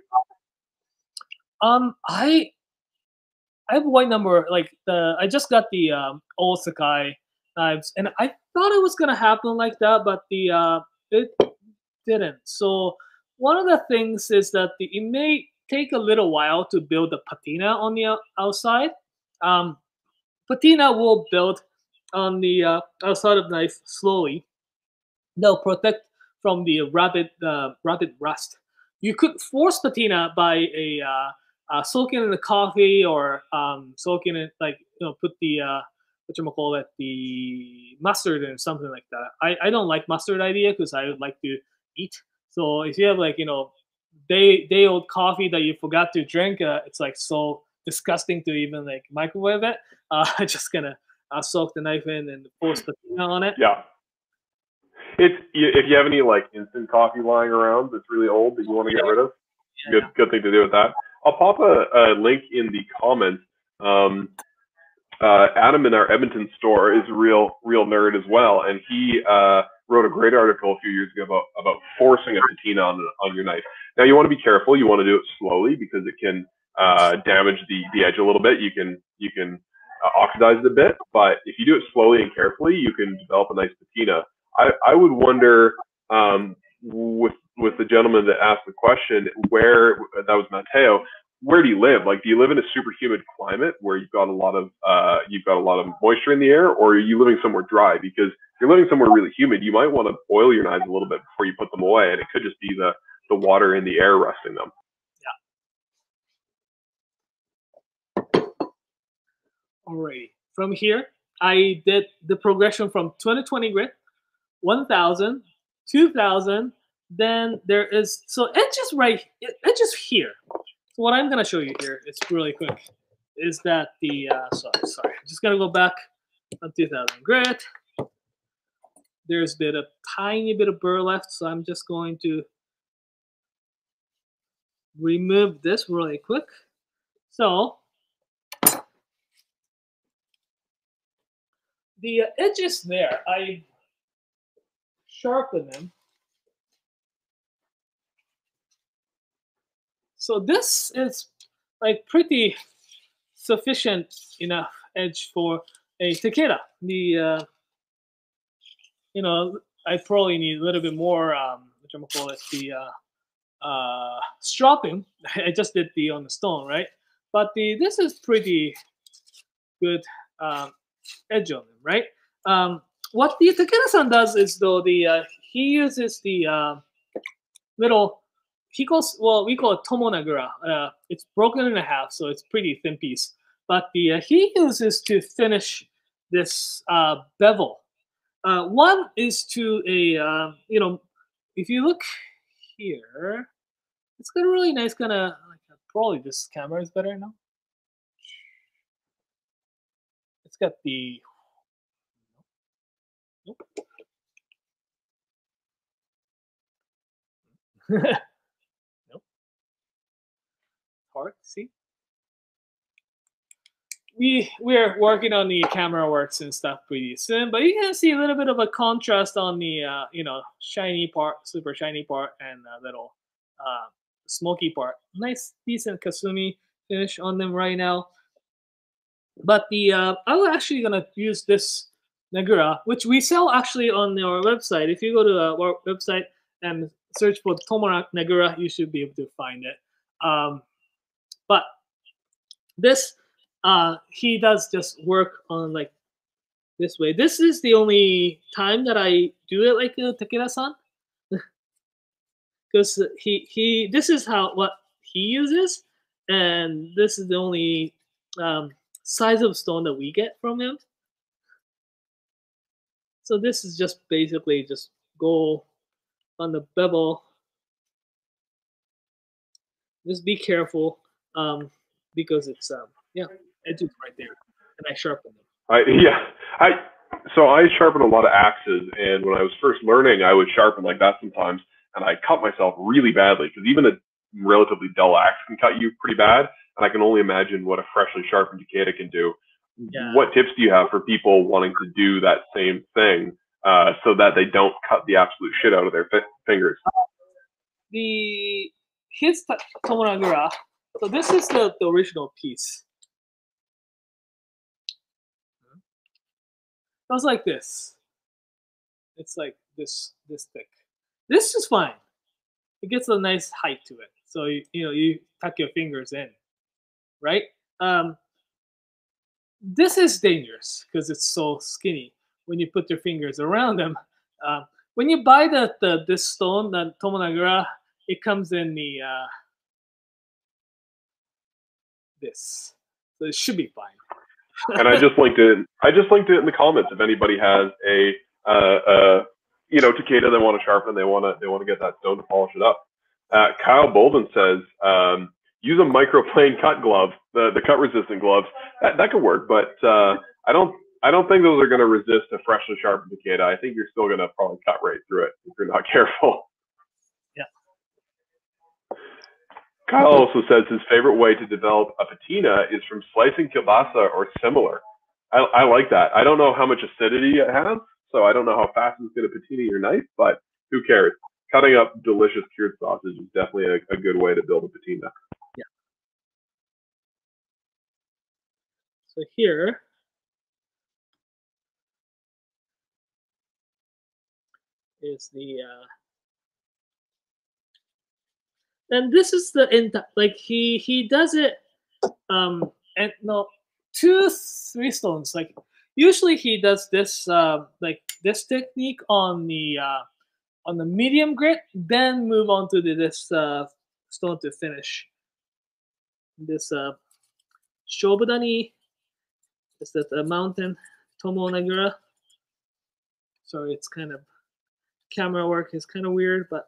Um, I I have a white number like the I just got the um, old Sakai knives, and I thought it was gonna happen like that, but the uh, it didn't. So one of the things is that the, it may take a little while to build the patina on the outside. Um, patina will build on the uh, outside of knife slowly. They'll protect from the rapid uh, rapid rust. You could force patina by a uh, uh, soak in the coffee or um, soak in it like you know put the uh, what you call it the mustard and something like that. I, I don't like mustard idea because I would like to eat. So if you have like you know day day old coffee that you forgot to drink, uh, it's like so disgusting to even like microwave it. *laughs* Uh, I'm just gonna uh, soak the knife in and force patina on it. Yeah. It's if you have any like instant coffee lying around that's really old that you want to get rid of, Yeah. good good thing to do with that. I'll pop a, a link in the comments. Um, uh, Adam in our Edmonton store is a real, real nerd as well, and he uh, wrote a great article a few years ago about about forcing a patina on on your knife. Now you want to be careful. You want to do it slowly because it can uh, damage the the edge a little bit. You can you can uh, oxidize it a bit, but if you do it slowly and carefully, you can develop a nice patina. I, I would wonder um, with with the gentleman that asked the question, where that was Matteo. Where do you live? Like, do you live in a super humid climate where you've got a lot of uh, you've got a lot of moisture in the air, or are you living somewhere dry? Because if you're living somewhere really humid, you might want to oil your knives a little bit before you put them away, and it could just be the the water in the air rusting them. Alrighty. From here, I did the progression from 2020 grit, 1000, 2000, then there is, so it's just right, it's just here. So what I'm gonna show you here, it's really quick, is that the, uh, sorry, sorry, just gonna go back on 2000 grit. There's a bit of tiny bit of burr left, so I'm just going to remove this really quick. So the edges there, I sharpen them. So this is like pretty sufficient enough edge for a Takeda. The uh, you know I probably need a little bit more um, what you call it the uh, uh, stropping. *laughs* I just did the on the stone, right? But the this is pretty good um, edge on them, right? Um, what the Takeda-san does is though the uh, he uses the uh, little he calls well we call it tomonagura. Uh, it's broken in half, so it's pretty thin piece. But the uh, he uses to finish this uh, bevel. Uh, one is to a uh, you know if you look here, it's got a really nice kind of probably this camera is better now. It's got the Nope. *laughs* nope. Hard, see? We we're working on the camera works and stuff pretty soon, but you can see a little bit of a contrast on the uh, you know shiny part, super shiny part, and a little uh, smoky part. Nice, decent Kasumi finish on them right now. But the uh, I'm actually gonna use this Nagura, which we sell actually on our website. If you go to our website and search for Tomona Nagura, you should be able to find it. Um, but this, uh, he does just work on like this way. This is the only time that I do it like uh, Takeda-san, *laughs* because he he this is how what he uses, and this is the only um, size of stone that we get from him. So this is just basically just go on the bevel. Just be careful um, because it's um, yeah edges right there, and I sharpen them. I yeah I so I sharpen a lot of axes, and when I was first learning, I would sharpen like that sometimes, and I cut myself really badly because even a relatively dull axe can cut you pretty bad, I can only imagine what a freshly sharpened Takeda can do yeah. what tips do you have for people wanting to do that same thing uh, so that they don't cut the absolute shit out of their fi- fingers? The his Tomonagura. So this is the, the original piece. It was like this. It's like this this thick. This is fine. It gets a nice height to it. So you, you know you tuck your fingers in, right? Um, this is dangerous because it's so skinny when you put your fingers around them. Uh, when you buy the, the this stone, the Tomonagura, it comes in the uh, this, so it should be fine. and I just linked it. I just linked it in the comments. If anybody has a, uh, uh, you know, Takeda they want to sharpen, they want to they want to get that stone to polish it up. Uh, Kyle Bolden says, um, use a microplane cut glove, the, the cut resistant gloves. That, that could work, but uh, I don't I don't think those are going to resist a freshly sharpened Takeda. I think you're still going to probably cut right through it if you're not *laughs* careful. Yeah. Kyle also says his favorite way to develop a patina is from slicing kielbasa or similar. I, I like that. I don't know how much acidity it has, so I don't know how fast it's going to patina your knife, but who cares? Cutting up delicious cured sausage is definitely a, a good way to build a patina. Yeah. So here, is the uh, and this is the like he he does it um and no two three stones like usually he does this uh like this technique on the uh on the medium grit then move on to the, this uh stone to finish. This uh shobudani is that a mountain tomo nagura sorry it's kind of camera work is kind of weird but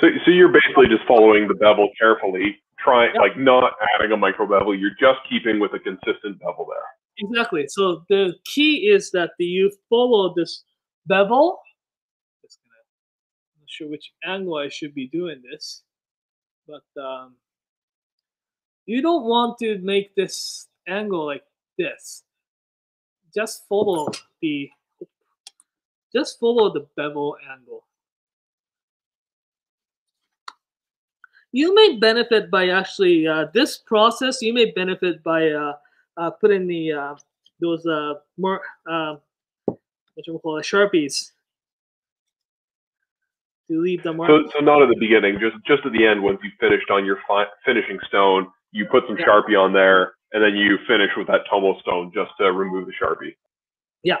So, so you're basically just following the bevel carefully, trying Yep. like not adding a micro bevel. You're just keeping with a consistent bevel there. Exactly. So the key is that the, you follow this bevel. Just gonna, I'm not sure which angle I should be doing this, but um, you don't want to make this angle like this. Just follow the, just follow the bevel angle. You may benefit by actually uh, this process. You may benefit by uh, uh, putting the uh, those uh, more uh, what you call it sharpies to leave the mark. So, so not at the beginning, just just at the end once you've finished on your fi- finishing stone, you put some Yeah. sharpie on there, and then you finish with that tomo stone just to remove the sharpie. Yeah.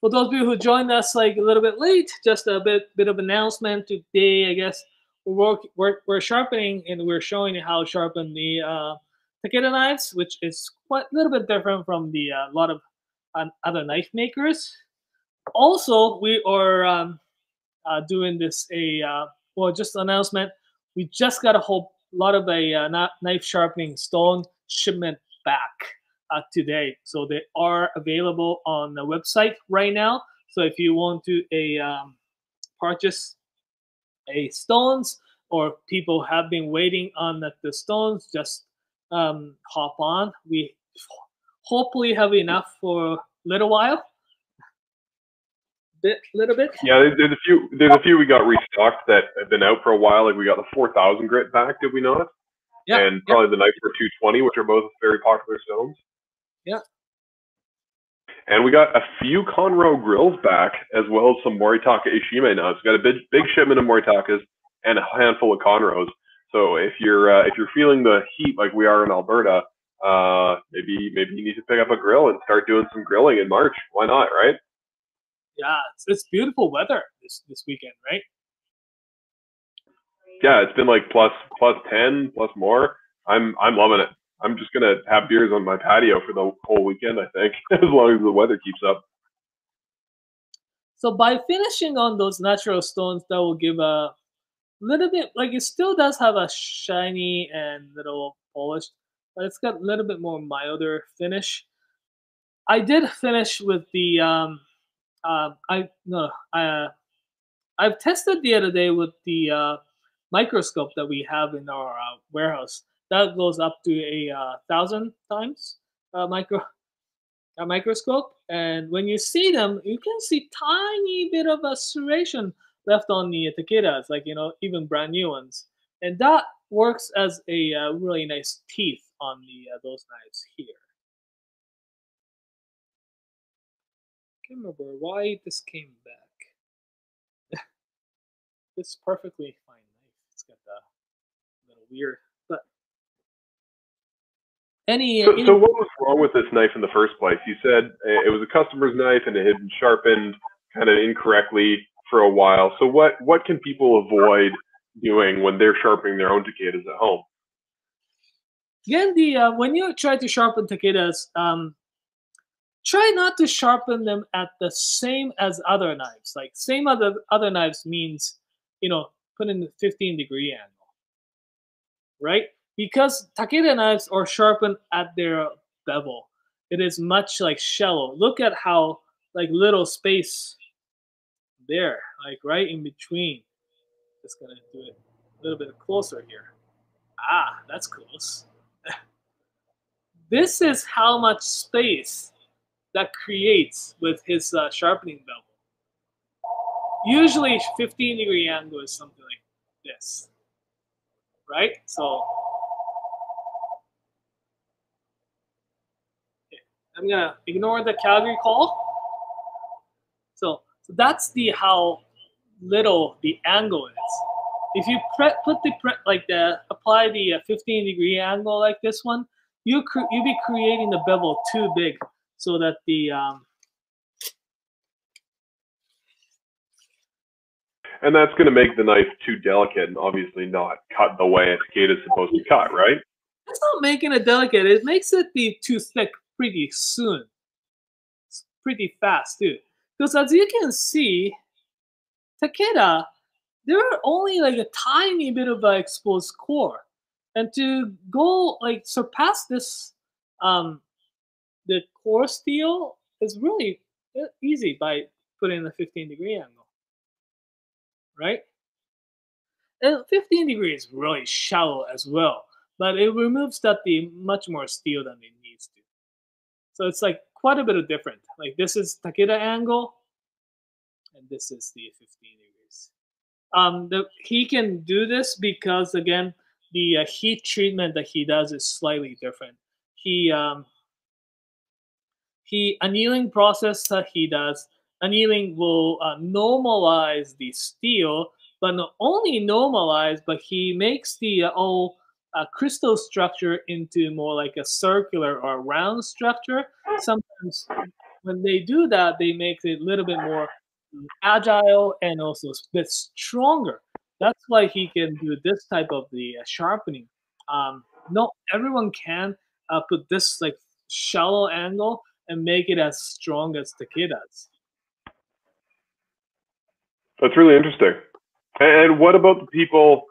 For those of you who joined us like a little bit late, just a bit bit of announcement today. I guess we're we're, we're sharpening and we're showing you how to sharpen the uh, Takeda knives, which is quite a little bit different from the uh, lot of uh, other knife makers. Also, we are um, uh, doing this a uh, well, just announcement. We just got a whole lot of a uh, knife sharpening stone shipment back uh, today. So they are available on the website right now. So if you want to a um, purchase a stones or people have been waiting on the, the stones, just um, hop on. We hopefully have enough for a little while. Bit, little bit. Yeah, there's a few. There's a few we got restocked that have been out for a while. Like we got the 4000 grit back, did we not? Yeah, and yeah. probably the Knifewear 220, which are both very popular stones. Yeah. And we got a few Konro grills back, as well as some Moritaka Ishime knives. We got a big big shipment of Moritakas and a handful of Konros. So if you're uh, if you're feeling the heat like we are in Alberta, uh, maybe maybe you need to pick up a grill and start doing some grilling in March. Why not, right? Yeah, it's, it's beautiful weather this this weekend, right? Yeah, it's been like plus plus ten, plus more. I'm I'm loving it. I'm just gonna have beers on my patio for the whole weekend. I think, *laughs* as long as the weather keeps up. So by finishing on those natural stones, that will give a little bit like it still does have a shiny and little polished, but it's got a little bit more milder finish. I did finish with the um, uh, I no, uh, I've tested the other day with the uh, microscope that we have in our uh, warehouse. That goes up to a thousand times micro a microscope, and when you see them, you can see tiny bit of a serration left on the takedas, like you know, even brand new ones, and that works as a uh, really nice teeth on the uh, those knives here. Can't remember why this came back. *laughs* this perfectly fine knife. It's got the little weird, but any, So, any so what was wrong with this knife in the first place? You said uh, it was a customer's knife and it had been sharpened kind of incorrectly for a while. So what what can people avoid doing when they're sharpening their own takedas at home? Again, the uh, when you try to sharpen takedas, um, try not to sharpen them at the same as other knives. Like same other other knives means, you know, put in the 15 degree angle, right? Because takeda knives are sharpened at their bevel. It is much like shallow. Look at how like little space there, like right in between. Just gonna do it a little bit closer here. Ah, that's close. *laughs* this is how much space that creates with his uh, sharpening bevel. Usually 15 degree angle is something like this, right? So okay. I'm gonna ignore the Calgary call. So, so that's the how little the angle is. If you put the like the apply the uh, 15 degree angle like this one, you you be creating the bevel too big so that the um, and that's going to make the knife too delicate and obviously not cut the way a Takeda is supposed to cut, right? It's not making it delicate. It makes it be too thick pretty soon. It's pretty fast too. Because as you can see, Takeda, there are only like a tiny bit of an exposed core. And to go like surpass this, um, the core steel is really easy by putting a 15 degree angle, right? And 15 degrees is really shallow as well, but it removes that the much more steel than it needs to. So it's like quite a bit of different. Like this is Takeda angle, and this is the 15 degrees. Um, the, he can do this because again, the uh, heat treatment that he does is slightly different. He um, he annealing process that he does, annealing will uh, normalize the steel, but not only normalize, but he makes the uh, all uh, crystal structure into more like a circular or round structure. Sometimes when they do that, they make it a little bit more agile and also a bit stronger. That's why he can do this type of the uh, sharpening. Um, not everyone can uh, put this like shallow angle and make it as strong as Takeda's. That's really interesting. And what about the people?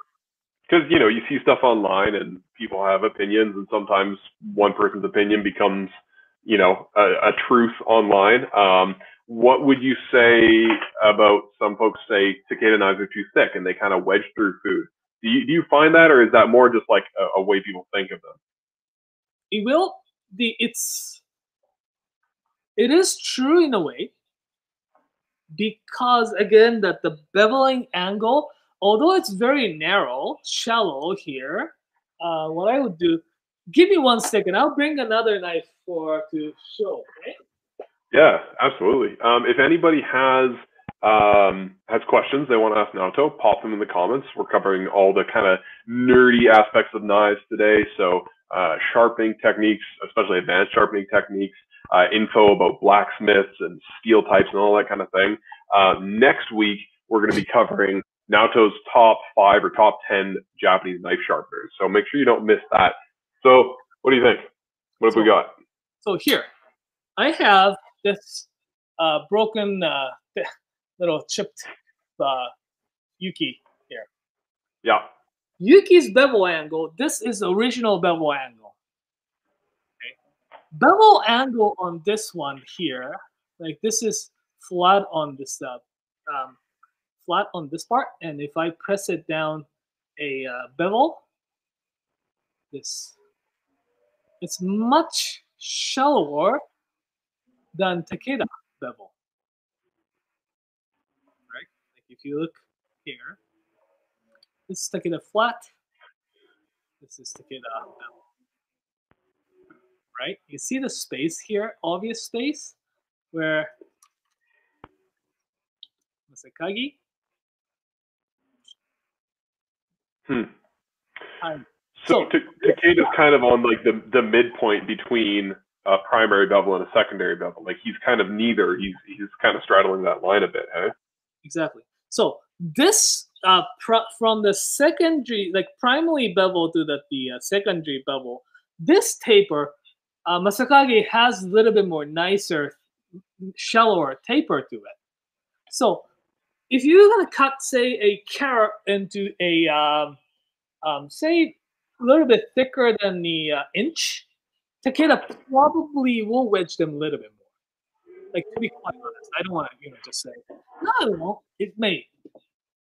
Because you know you see stuff online and people have opinions, and sometimes one person's opinion becomes you know a, a truth online. Um, what would you say about some folks say Takeda knives are too thick and they kind of wedge through food? Do you, do you find that, or is that more just like a, a way people think of them? It will. The it's it is true in a way because again that the beveling angle, although it's very narrow, shallow here, uh, what I would do, give me one second. I'll bring another knife for to show. Okay. Yeah, absolutely. Um, if anybody has um, has questions they want to ask Naoto, pop them in the comments. We're covering all the kind of nerdy aspects of knives today. So uh, sharpening techniques, especially advanced sharpening techniques, uh, info about blacksmiths and steel types and all that kind of thing. Uh, next week, we're going to be covering Naoto's top five or top 10 Japanese knife sharpeners. So make sure you don't miss that. So what do you think? What have so, we got? So here, I have this uh, broken uh, *laughs* little chipped uh, Yuki here. Yeah. Yuki's bevel angle, this is the original bevel angle. Bevel angle on this one here, like this is flat on this uh, um, flat on this part, and if I press it down a uh, bevel, this it's much shallower than Takeda bevel. Right? Like if you look here, this is Takeda flat. This is Takeda bevel. Right? You see the space here, obvious space, where Masakage. Hmm. so, so Takeda's kind of on like the the midpoint between a primary bevel and a secondary bevel. Like he's kind of neither. He's he's kind of straddling that line a bit, hey? Exactly. So this uh, from the secondary, like primary bevel to the, the uh, secondary bevel, this taper, uh, Masakage has a little bit more nicer, shallower taper to it. So if you're gonna cut, say, a carrot into a, um, um, say, a little bit thicker than the uh, inch, Takeda probably will wedge them a little bit more. Like to be quite honest, I don't want to you know just say no, won't. It may,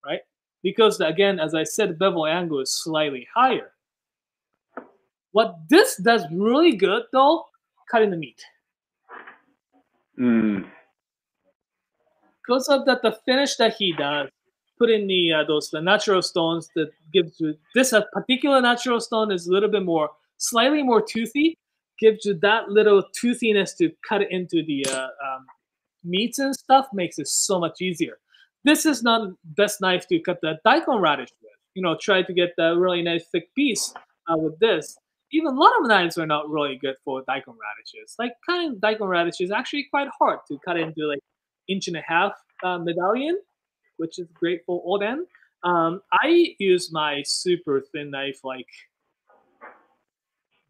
right? because again, as I said, bevel angle is slightly higher. What this does really good though, cutting the meat. Mm. Because of that, the finish that he does, put in the uh, those the natural stones that gives you this a particular natural stone is a little bit more slightly more toothy, gives you that little toothiness to cut it into the uh, um, meats and stuff, makes it so much easier. This is not the best knife to cut the daikon radish with. You know, try to get the really nice thick piece uh, with this. Even a lot of knives are not really good for daikon radishes. Like cutting daikon radish is actually quite hard to cut into like inch and a half uh, medallion, which is great for oden. Um, I use my super thin knife like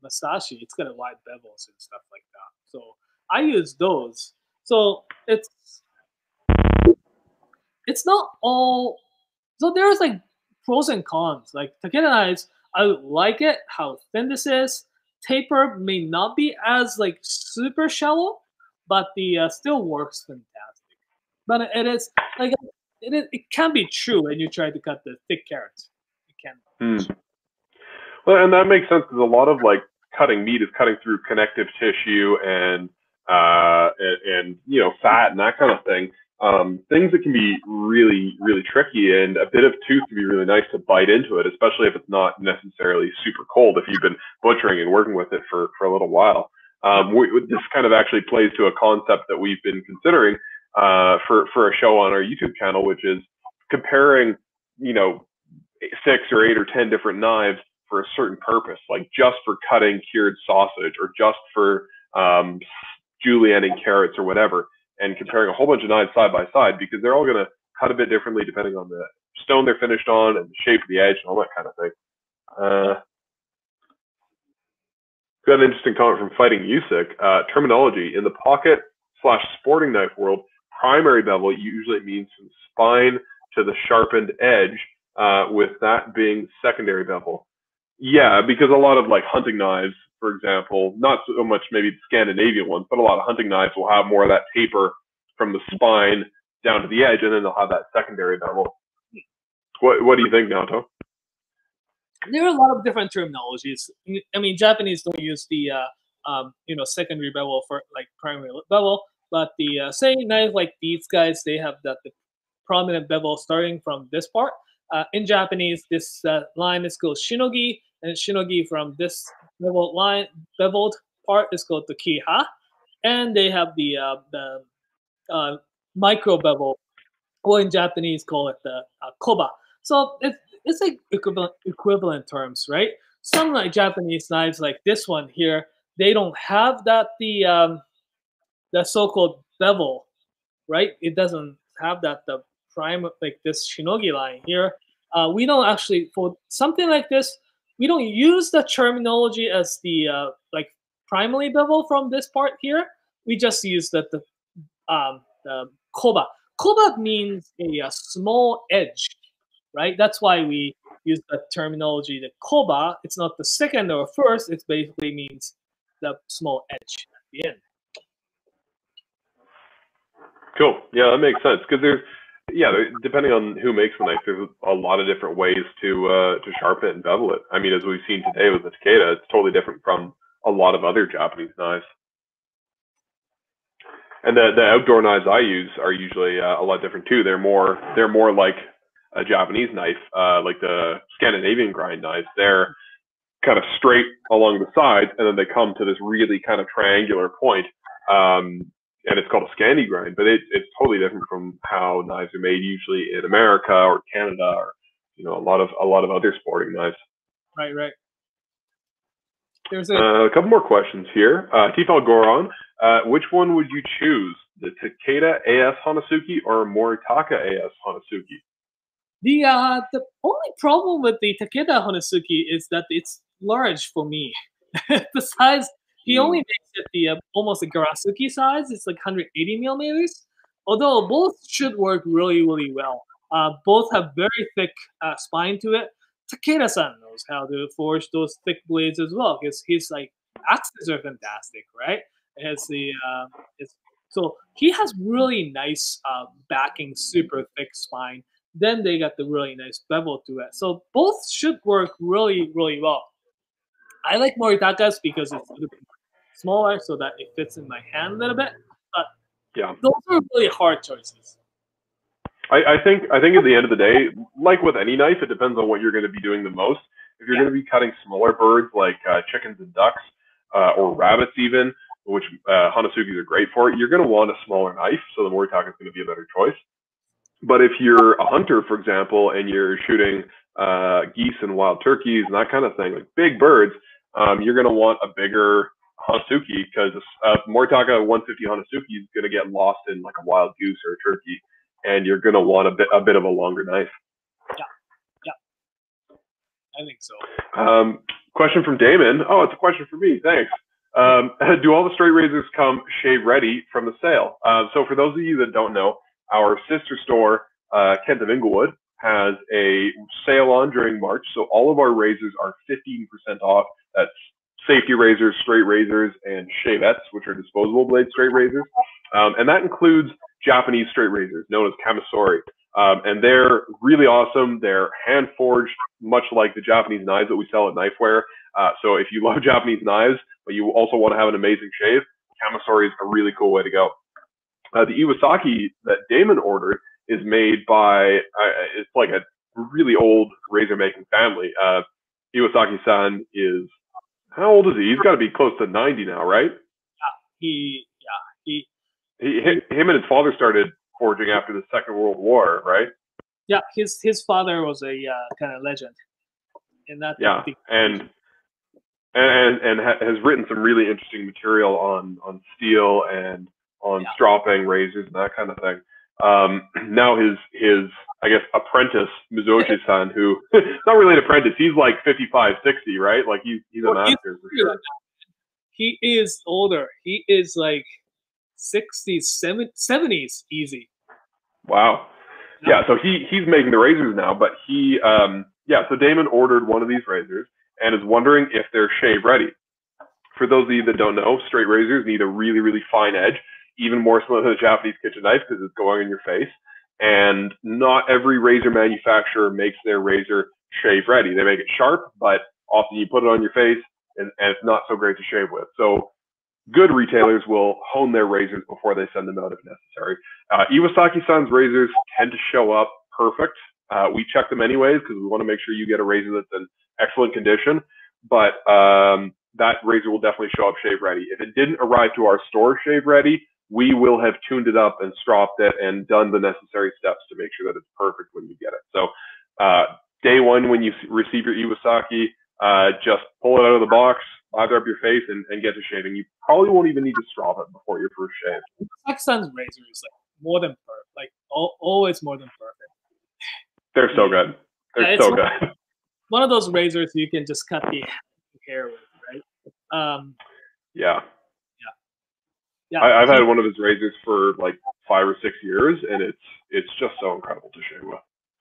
Masashi. It's got a wide bevels and stuff like that. So I use those. So it's it's not all. So there's like pros and cons. Like Takeda knives, I like it how thin this is. Taper may not be as like super shallow, but the uh, still works fantastic. But it is like it, is, it can be true when you try to cut the thick carrots. It can. Hmm. Well, and that makes sense because a lot of like cutting meat is cutting through connective tissue and uh, and, and you know fat and that kind of thing. Um, things that can be really really tricky and a bit of tooth can be really nice to bite into it, especially if it's not necessarily super cold. If you've been butchering and working with it for for a little while. Um, we, this kind of actually plays to a concept that we've been considering uh, for for a show on our YouTube channel, which is comparing, you know, six or eight or ten different knives for a certain purpose, like just for cutting cured sausage or just for um, julienning carrots or whatever, and comparing a whole bunch of knives side by side because they're all going to cut a bit differently depending on the stone they're finished on and the shape of the edge and all that kind of thing. Uh, got an interesting comment from Fighting Usyk. Uh, terminology in the pocket slash sporting knife world, primary bevel usually means from spine to the sharpened edge, uh, with that being secondary bevel. Yeah, because a lot of like hunting knives, for example, not so much maybe the Scandinavian ones, but a lot of hunting knives will have more of that taper from the spine down to the edge, and then they'll have that secondary bevel. What What do you think, Naoto? There are a lot of different terminologies. I mean, Japanese don't use the uh, um, you know secondary bevel for like primary bevel, but the uh, knife like these guys, they have that the prominent bevel starting from this part. Uh, in Japanese, this uh, line is called shinogi, and shinogi from this beveled line, beveled part is called the kiha, and they have the uh, the uh, micro bevel, or in Japanese call it the uh, koba. So it's it's like equivalent equivalent terms, right? Some like Japanese knives, like this one here, they don't have that the um, the so-called bevel, right? It doesn't have that the prime like this shinogi line here. Uh, we don't actually for something like this we don't use the terminology as the uh, like primary bevel from this part here. We just use the, the, um, the koba. Koba means a, a, small edge, right? That's why we use the terminology the koba. It's not the second or first. It basically means the small edge at the end. Cool. Yeah, that makes sense because there's yeah, depending on who makes the knife, there's a lot of different ways to uh, to sharpen it and bevel it. I mean, as we've seen today with the Takeda, it's totally different from a lot of other Japanese knives. And the the outdoor knives I use are usually uh, a lot different too. They're more they're more like a Japanese knife, uh, like the Scandinavian grind knives. They're kind of straight along the sides, and then they come to this really kind of triangular point. Um, and it's called a Scandi grind, but it, it's totally different from how knives are made usually in America or Canada or you know a lot of a lot of other sporting knives. Right, right. There's a, uh, a couple more questions here. Uh, Tifal Goron, uh, which one would you choose, the Takeda AS Honesuki or Moritaka AS Honesuki? The uh, the only problem with the Takeda Honesuki is that it's large for me. *laughs* the size he only makes it the uh, almost a Garasuki size. It's like 180 millimeters. Although both should work really, really well. Uh, both have very thick uh, spine to it. Takeda-san knows how to forge those thick blades as well because his like axes are fantastic, right? It has the uh, it's, so he has really nice uh, backing, super thick spine. then they got the really nice bevel to it. So both should work really, really well. I like Moritaka's because it's a little bit smaller so that it fits in my hand a little bit. But Yeah. those are really hard choices. I, I think I think at the end of the day, like with any knife, it depends on what you're going to be doing the most. If you're Yeah. going to be cutting smaller birds like uh, chickens and ducks, uh, or rabbits even, which uh, Honesukis are great for, you're going to want a smaller knife. So the Moritaka is going to be a better choice. But if you're a hunter, for example, and you're shooting uh, geese and wild turkeys and that kind of thing, like big birds, um, you're going to want a bigger Honesuki because a Moritaka 150 Honesuki is going to get lost in like a wild goose or a turkey and you're going to want a bit a bit of a longer knife. Yeah, yeah, I think so. Um, question from Damon. Oh, it's a question for me. Thanks. Um, *laughs* do all the straight razors come shave ready from the sale? Uh, so for those of you that don't know, our sister store, uh, Kent of Inglewood, has a sale on during March. So all of our razors are 15% off. That's safety razors, straight razors, and shavettes, which are disposable blade straight razors. Um, and that includes Japanese straight razors known as Kamisori. Um, and they're really awesome. They're hand forged, much like the Japanese knives that we sell at Knifewear. Uh, so if you *laughs* love Japanese knives, but you also want to have an amazing shave, Kamisori is a really cool way to go. Uh, the Iwasaki that Damon ordered is made by, uh, it's like a really old razor making family. Uh, Iwasaki-san is, how old is he? He's got to be close to 90 now, right? Yeah, He, yeah, he, He, him and his father started forging after the Second World War, right? yeah, his his father was a uh, kind of legend, and that Yeah, and and and ha- has written some really interesting material on on steel and on Yeah. stropping razors and that kind of thing. Um, now his his I guess apprentice Mizoji-san, who *laughs* not really an apprentice, he's like 55, 60, right? Like he's he's a Well, he's master for sure. he is older. He is like 60s, 70s, easy. Wow. Yeah, so he he's making the razors now, but he um yeah, so Damon ordered one of these razors and is wondering if they're shave ready. For those of you that don't know, straight razors need a really really fine edge, even more so than a Japanese kitchen knife because it's going in your face. And not every razor manufacturer makes their razor shave ready. They make it sharp, but often you put it on your face and, and it's not so great to shave with. So good retailers will hone their razors before they send them out if necessary. Uh, Iwasaki-san's razors tend to show up perfect. Uh, we check them anyways because we want to make sure you get a razor that's in excellent condition. But um, that razor will definitely show up shave ready. If it didn't arrive to our store shave ready, we will have tuned it up and stropped it and done the necessary steps to make sure that it's perfect when you get it. So uh, day one, when you receive your Iwasaki, uh, just pull it out of the box, lather up your face, and, and get to shaving. You probably won't even need to strop it before your first shave. Saxon's razor is like more than perfect, like al- always more than perfect. They're so good. They're Yeah, so one- good. *laughs* One of those razors you can just cut the hair with, right? Um, Yeah. Yeah, I, I've had one of his razors for like five or six years, and it's it's just so incredible to shave with.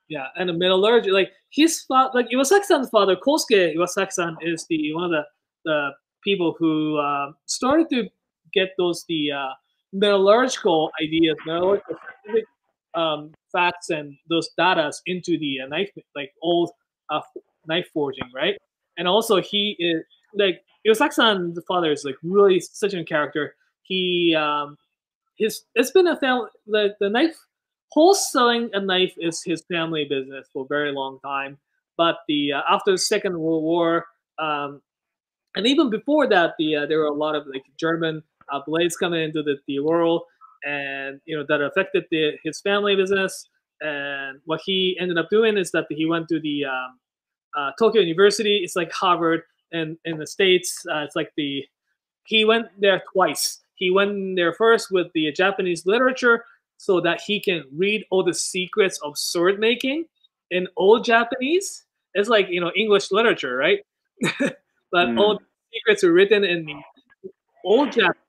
Yeah, and the metallurgy, like his father, like Iwasaki-san's father, Kosuke Iwasaki-san, is the one of the the people who uh, started to get those the uh, metallurgical ideas, metallurgical um, facts, and those datas into the uh, knife, like old uh, knife forging, right? And also, he is like Iwasaki-san's father is like really such a character. He um, his it's been a family the the knife wholesaling a knife is his family business for a very long time. But the uh, after the Second World War, um, and even before that, the uh, there were a lot of like German uh, blades coming into the, the world, and you know that affected the, his family business. And what he ended up doing is that he went to the um, uh, Tokyo University. It's like Harvard in in the states. Uh, it's like the he went there twice. He went there first with the Japanese literature so that he can read all the secrets of sword making in old Japanese. It's like you know English literature, right? *laughs* but Mm. all the secrets are written in the old Japanese.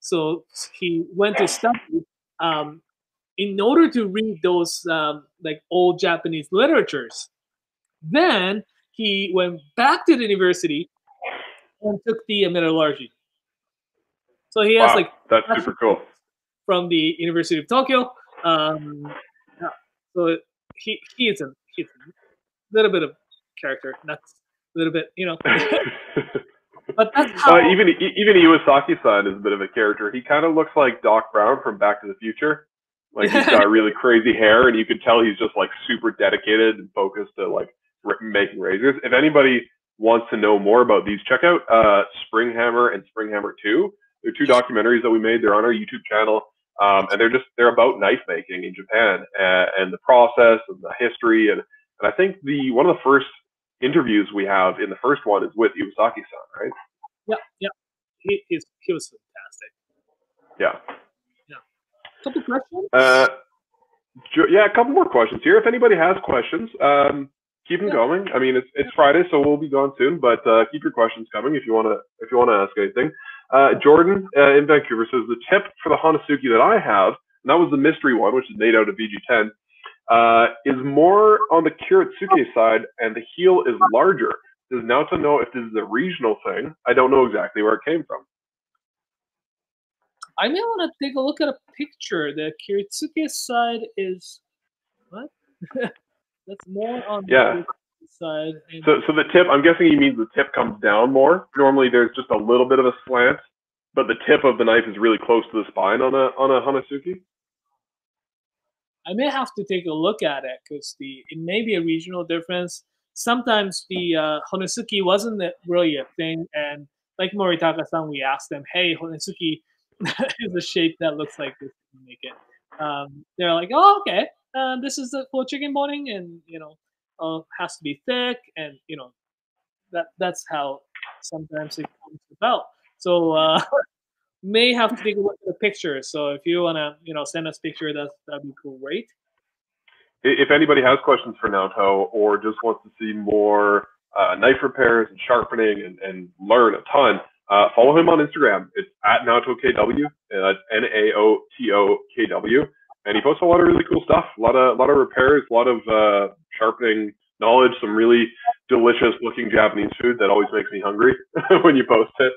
So he went to study um, in order to read those um, like old Japanese literatures. Then he went back to the university and took the metallurgy. So he has wow, like that's super cool. from the University of Tokyo. Um, yeah. So he he is a he's a little bit of character, nuts, a little bit, you know. *laughs* but that's how. Uh, even even Iwasaki-san is a bit of a character. He kind of looks like Doc Brown from Back to the Future. Like he's got *laughs* really crazy hair, and you can tell he's just like super dedicated and focused to like r- making razors. If anybody wants to know more about these, check out uh, Springhammer and Springhammer Two. They're two documentaries that we made. They're on our YouTube channel, um, and they're just they're about knife making in Japan and, and the process and the history. And, and I think the one of the first interviews we have in the first one is with Iwasaki-san, right? Yeah, yeah. He he's, he was fantastic. Yeah. Yeah. Couple questions. Uh, yeah, a couple more questions here. If anybody has questions, um, keep them Yeah. going. I mean, it's it's Friday, so we'll be gone soon, but uh, keep your questions coming if you want to if you want to ask anything. Uh, Jordan uh, in Vancouver says the tip for the Honesuki that I have, and that was the mystery one, which is made out of VG10, uh, is more on the Kiritsuke side, and the heel is larger. Does to know if this is a regional thing? I don't know exactly where it came from. I may want to take a look at a picture. The Kiritsuke side is what? *laughs* That's more on Yeah. the side. So, so the tip, I'm guessing he means the tip comes down more. Normally, there's just a little bit of a slant, but the tip of the knife is really close to the spine on a on a Honesuki. I may have to take a look at it because the it may be a regional difference. Sometimes the uh, wasn't really a thing, and like Moritaka-san, we asked them, "Hey, Honesuki *laughs* is a shape that looks like this. Can you make it?" Um, they're like, "Oh, okay. Uh, this is the for chicken boning, and you know, uh, has to be thick, and you know, that that's how sometimes it comes about." So uh, *laughs* may have to take a look at the picture. So if you wanna, you know, send us picture, that's that'd be great. If anybody has questions for Naoto or just wants to see more uh, knife repairs and sharpening and, and learn a ton, uh, follow him on Instagram. It's at NaotoKW. Uh, that's N A O T O K W. And he posts a lot of really cool stuff. A lot of, lot of repairs, a lot of uh, sharpening knowledge, some really delicious looking Japanese food that always makes me hungry *laughs* when you post it.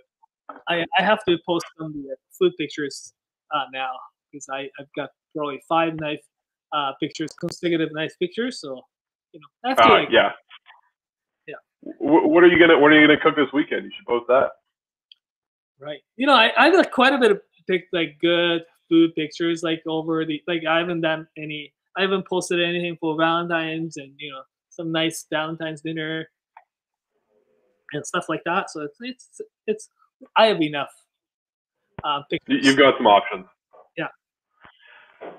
I, I have to post some of the food pictures uh, now because I I've got probably five knife uh, pictures, consecutive knife pictures. So you know, I to Uh, like, yeah. Yeah. Wh- What are you gonna What are you gonna cook this weekend? You should post that. right. You know, I I've got quite a bit of like good food pictures like over the like I haven't done any. I haven't posted anything for Valentine's and you know some nice Valentine's dinner and stuff like that. So it's it's it's I have enough uh, pictures. You've got some options. Yeah.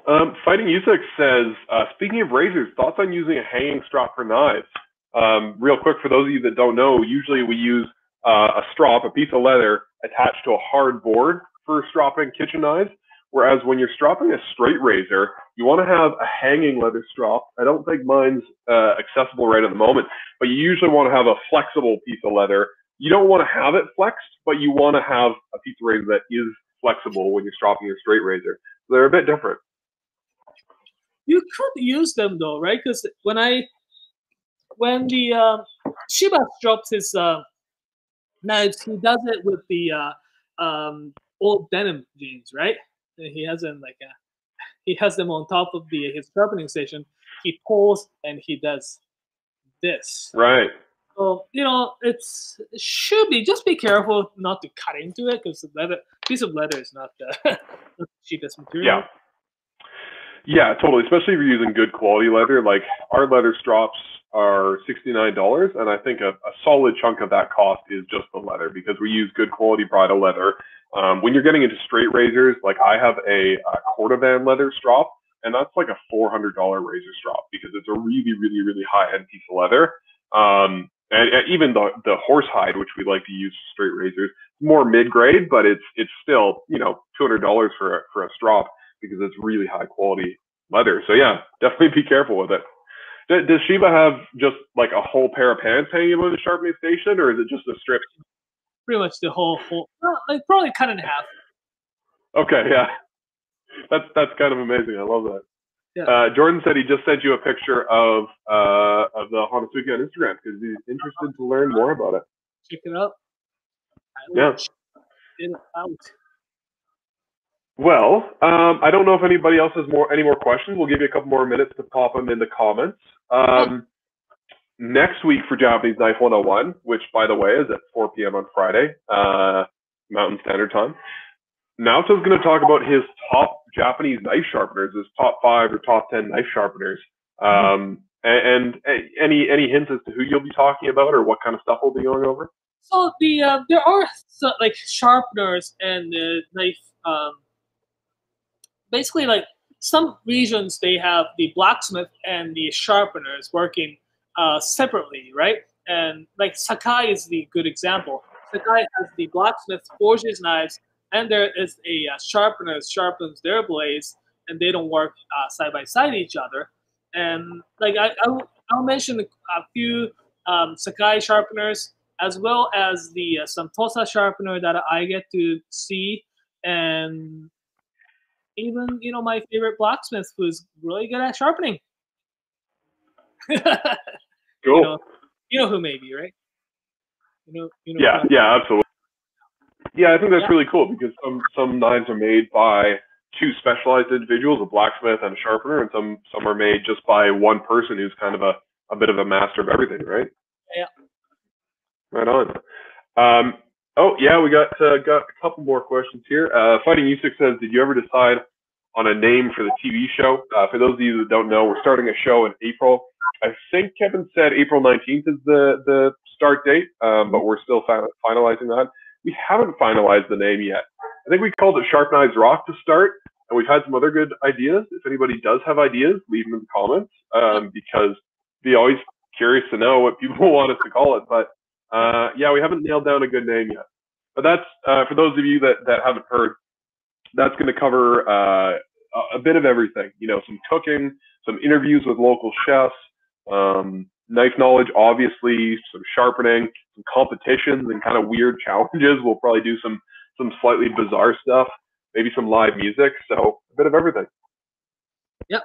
Um, Fighting Usyk says, uh, speaking of razors, thoughts on using a hanging strop for knives? Um, real quick, for those of you that don't know, usually we use uh, a strop, a piece of leather attached to a hard board for stropping kitchen knives. Whereas when you're stropping a straight razor, you want to have a hanging leather strop. I don't think mine's uh, accessible right at the moment, but you usually want to have a flexible piece of leather. You don't want to have it flexed, but you want to have a piece of razor that is flexible when you're stropping your straight razor. They're a bit different. you could use them though, right? Because when I when the uh, Shiba drops his uh, knives, he does it with the uh, um, old denim jeans, right? He has them like uh, a, *laughs* he has them on top of the his sharpening station. He pulls and he does this. Right. So you know, it's it should be just be careful not to cut into it because the leather piece of leather is not the, uh, *laughs* not the cheapest material. Yeah. Yeah, totally. Especially if you're using good quality leather. Like our leather strops are $69, and I think a, a solid chunk of that cost is just the leather because we use good quality bridle leather. Um, when you're getting into straight razors, like I have a, a Cordovan leather strop, and that's like a $400 razor strop because it's a really, really, really high end piece of leather. Um, and, and even the the horsehide, which we like to use straight razors, more mid grade, but it's it's still you know $200 for a, for a strop because it's really high quality leather. So yeah, definitely be careful with it. Does Shiba have just like a whole pair of pants hanging above the sharpening station, or is it just a strip? Pretty much the whole whole well, like probably cut in half. Okay, yeah, that's that's kind of amazing. I love that. Yeah. Uh, Jordan said he just sent you a picture of uh, of the Honesuki on Instagram because he's interested to learn more about it. Check it out. Yeah. it out. Well, um, I don't know if anybody else has more any more questions. We'll give you a couple more minutes to pop them in the comments. Um, next week for Japanese Knife 101, which by the way is at 4 p.m. on Friday, uh, Mountain Standard Time. Naoto's going to talk about his top Japanese knife sharpeners, his top five or top ten knife sharpeners. Um, and, and, any any hints as to who you'll be talking about or what kind of stuff we'll be going over? So the uh, there are so, like sharpeners and uh, knife. Um, basically, like some regions they have the blacksmith and the sharpeners working uh, separately, right? And like Sakai is the good example. Sakai has the blacksmith forges knives, and there is a uh, sharpener sharpens their blades, and they don't work uh, side by side each other. And like I, I will, I'll mention a few um, Sakai sharpeners as well as the uh, Santosa sharpener that I get to see, and even you know my favorite blacksmith who's really good at sharpening. *laughs* cool. You know, you know who maybe, right? You know, you know yeah, yeah, absolutely. Yeah, I think that's yeah. really cool because some some knives are made by two specialized individuals, a blacksmith and a sharpener, and some some are made just by one person who's kind of a, a bit of a master of everything, right? Yeah. Right on. Um, oh yeah, we got uh, got a couple more questions here. Uh, Fighting Music says, did you ever decide on a name for the TV show? Uh, for those of you that don't know, we're starting a show in April. I think Kevin said April 19th is the the start date, um, but we're still finalizing that. We haven't finalized the name yet. I think we called it Sharp Knives Rock to start, and we've had some other good ideas. If anybody does have ideas, leave them in the comments um, because be always curious to know what people *laughs* want us to call it. But uh, yeah, we haven't nailed down a good name yet. But that's uh, for those of you that that haven't heard. That's going to cover uh, a bit of everything. You know, some cooking, some interviews with local chefs, um, knife knowledge, obviously, some sharpening, some competitions, and kind of weird *laughs* challenges. We'll probably do some some slightly bizarre stuff, maybe some live music. So a bit of everything. Yep.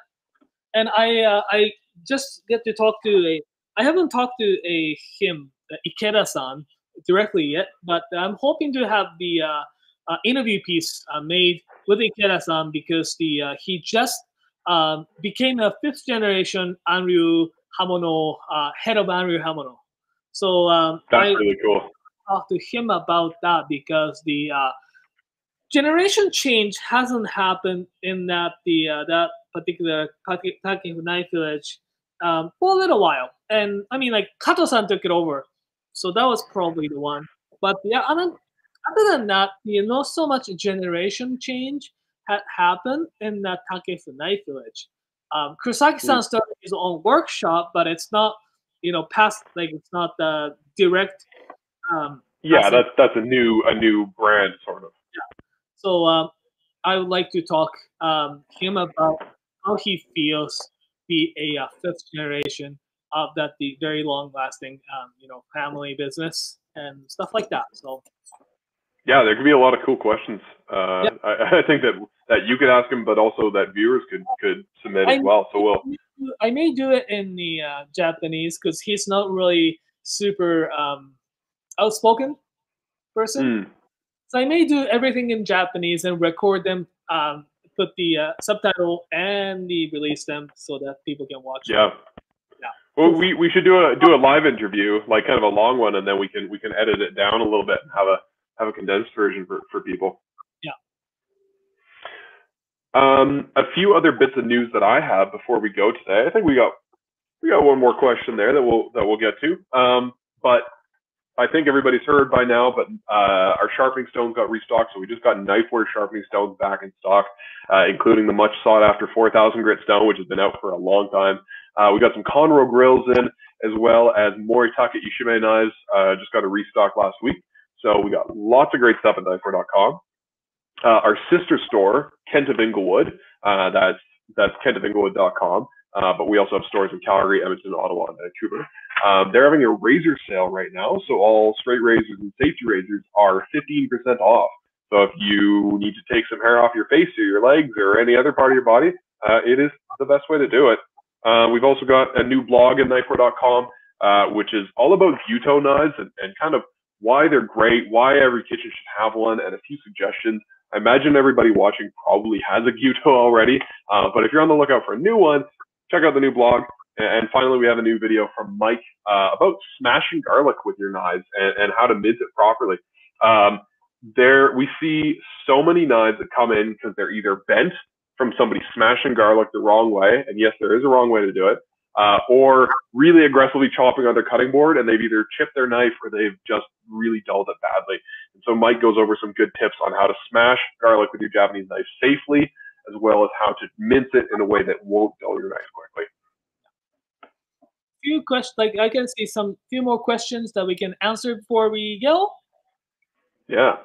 And I uh, I just get to talk to a. I haven't talked to a him Ikeda-san directly yet, but I'm hoping to have the uh, uh, interview piece uh, made with Ikeda-san because the uh, he just um, became a fifth generation Anryu Hamono uh, head of Anryu Hamono. So um, that's I really cool. Talk to him about that because the uh, generation change hasn't happened in that the that particular Knife Village um, for a little while. And I mean, like Kato-san took it over so that was probably the one. But yeah, other, other than that, you know, so much generation change had happened in that Takefu Knife Village. Um, Kurosaki-san started his own workshop, but it's not, you know, past like it's not the direct. Um, yeah, that's that's a new a new brand sort of. Yeah. So um, I would like to talk um, him about how he feels be a uh, fifth generation of that the very long lasting um, you know family business and stuff like that so yeah there could be a lot of cool questions uh, yep. I, *laughs* I, think that that you could ask him but also that viewers could could submit I as well so we'll i may do it in the uh, japanese because he's not really super um, outspoken person mm. so i may do everything in japanese and record them um, put the uh, subtitle and the release them so that people can watch yeah them. Well, we, we should do a do a live interview, like kind of a long one, and then we can we can edit it down a little bit and have a have a condensed version for, for people. Yeah. Um, a few other bits of news that I have before we go today. I think we got we got one more question there that we'll that we'll get to. Um, but I think everybody's heard by now, but uh, our sharpening stones got restocked, so we just got knifewear sharpening stones back in stock, uh, including the much sought after 4,000 grit stone, which has been out for a long time. Uh, we got some Konro grills in, as well as Moritaka Ishime knives. Uh, just got a restock last week. So we got lots of great stuff at knifewear.com. Uh, our sister store, Kent of Inglewood, uh, that's that's kentofinglewood.com. Uh, but we also have stores in Calgary, Edmonton, Ottawa, and Vancouver. Um, they're having a razor sale right now, so all straight razors and safety razors are 15% off. So if you need to take some hair off your face or your legs or any other part of your body, uh, it is the best way to do it. Uh, we've also got a new blog at knifewear.com, uh, which is all about Gyuto knives and, and kind of why they're great, why every kitchen should have one, and a few suggestions I imagine everybody watching probably has a Gyuto already, uh, but if you're on the lookout for a new one, check out the new blog. And finally, we have a new video from Mike uh, about smashing garlic with your knives and, and how to mince it properly. Um, there, we see so many knives that come in because they're either bent from somebody smashing garlic the wrong way, and yes, there is a wrong way to do it, uh, or really aggressively chopping on their cutting board, and they've either chipped their knife or they've just really dulled it badly. And so Mike goes over some good tips on how to smash garlic with your Japanese knife safely, as well as how to mince it in a way that won't dull your knife quickly few questions, like I can see some few more questions that we can answer before we go. Yeah.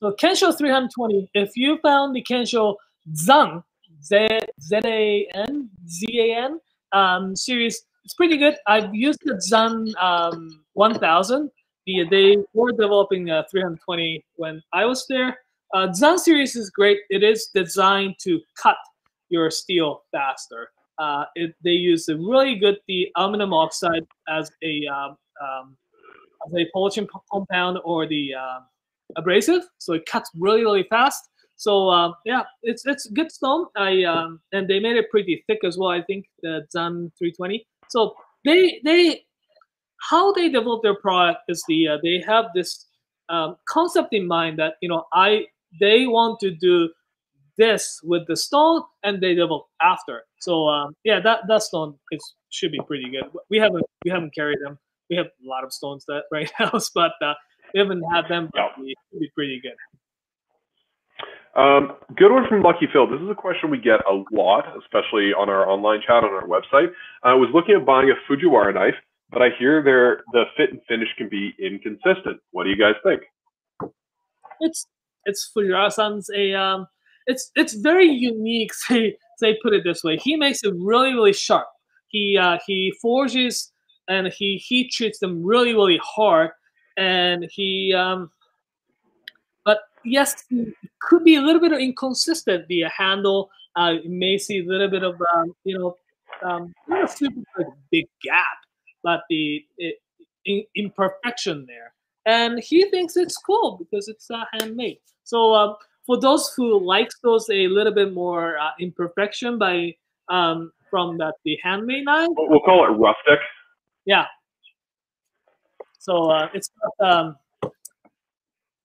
So Kensho 320, if you found the Kensho Zan, Z Z A N Z A N um, series, it's pretty good. I've used the Zan um, 1000. The, they were developing a 320 when I was there. Uh, Zan series is great. It is designed to cut your steel faster. Uh, it, they use a really good the aluminum oxide as a um, um, as a polishing compound or the uh, abrasive, so it cuts really really fast. So um, yeah, it's it's good stone. I um, and they made it pretty thick as well. I think the Zan 320. So they they how they develop their product is the uh, they have this um, concept in mind that you know I they want to do this with the stone and they develop after. So um, yeah, that that stone is should be pretty good. We haven't we haven't carried them. We have a lot of stones that *laughs* right now, but uh, we haven't had them. But yeah. should be pretty good. Um, good one from Lucky Phil. This is a question we get a lot, especially on our online chat on our website. I was looking at buying a Fujiwara knife, but I hear there the fit and finish can be inconsistent. What do you guys think? It's it's Fujiwara-san's a um, it's it's very unique. *laughs* Say say put it this way, he makes it really really sharp. He uh, he forges and he he treats them really really hard, and he um, yes, it could be a little bit inconsistent. The handle, uh, you may see a little bit of um, you know um, not a super big gap, but the it, in, imperfection there. And he thinks it's cool because it's uh, handmade. So um, for those who likes those a little bit more uh, imperfection by um, from that the handmade knife. We'll call it rustic. Yeah. So uh, it's not, um,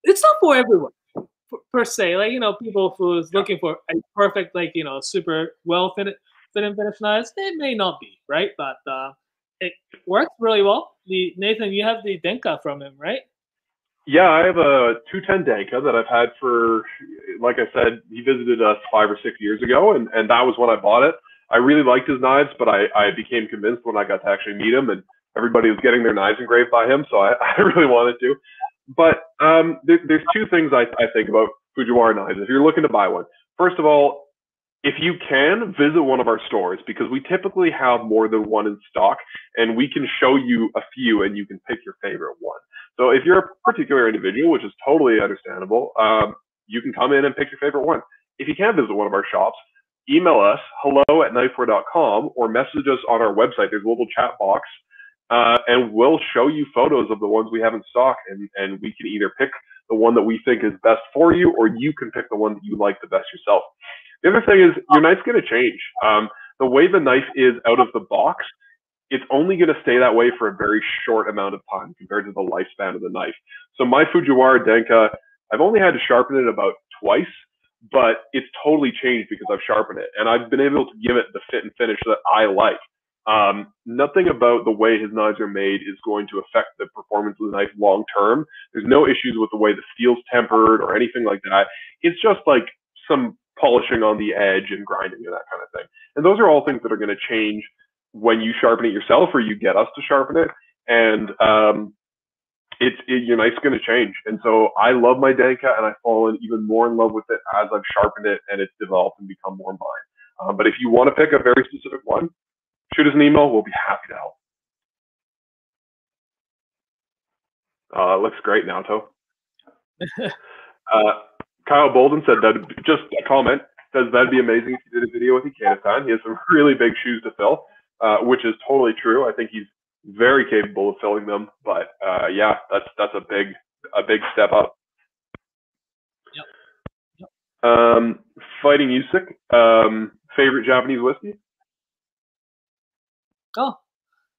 it's not for everyone per, se. Like you know, people who's looking for a perfect, like you know, super well fitted fit and finish knives, they may not be right, but uh, it works really well. The Nathan, you have the Denka from him, right? Yeah, I have a 210 Denka that I've had for, like I said, he visited us five or six years ago, and, and that was when I bought it. I really liked his knives, but I, I became convinced when I got to actually meet him, and everybody was getting their knives engraved by him, so I, *laughs* I really wanted to. But um, there, there's two things I, I think about Fujiwara knives. If you're looking to buy one, first of all, if you can visit one of our stores because we typically have more than one in stock and we can show you a few and you can pick your favorite one. So if you're a particular individual, which is totally understandable, um, you can come in and pick your favorite one. If you can't visit one of our shops, email us hello at knifewear.com or message us on our website. There's a little chat box, uh, and we'll show you photos of the ones we have in stock, and, and we can either pick the one that we think is best for you, or you can pick the one that you like the best yourself. The other thing is your knife's going to change. Um, the way the knife is out of the box it's only going to stay that way for a very short amount of time compared to the lifespan of the knife. So my Fujiwara Denka, I've only had to sharpen it about twice, but it's totally changed because I've sharpened it and I've been able to give it the fit and finish that I like. Um, nothing about the way his knives are made is going to affect the performance of the knife long term. There's no issues with the way the steel's tempered or anything like that. It's just like some polishing on the edge and grinding and that kind of thing. And those are all things that are going to change when you sharpen it yourself or you get us to sharpen it. And um, it's it, your knife's going to change. And so I love my Denka and I've fallen even more in love with it as I've sharpened it and it's developed and become more mine. Um, but if you want to pick a very specific one, shoot us an email. We'll be happy to help. Uh, looks great, Naoto. *laughs* uh, Kyle Bolden said that just a comment says that'd be amazing if you did a video with Ikeda-san. He has some really big shoes to fill. Uh, which is totally true. I think he's very capable of filling them. But uh, yeah, that's that's a big a big step up. Yep. yep. Um, Fighting Usyk, um, favorite Japanese whiskey? Oh,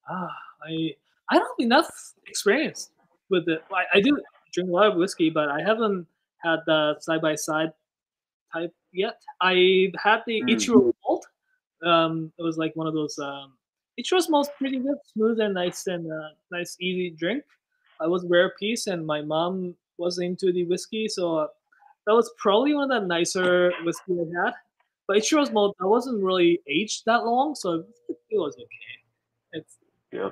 ah, I I don't have enough experience with it. I, I do drink a lot of whiskey, but I haven't had the side by side type yet. I had the Mm. Ichiro Malt. Um, it was like one of those. Um, Ichiro's Malt's pretty good, smooth and nice and uh, nice, easy drink. I was rare piece, and my mom was into the whiskey, so uh, that was probably one of the nicer whiskey I had. But Ichiro's Malt, I wasn't really aged that long, so it, it was okay. It's Yeah.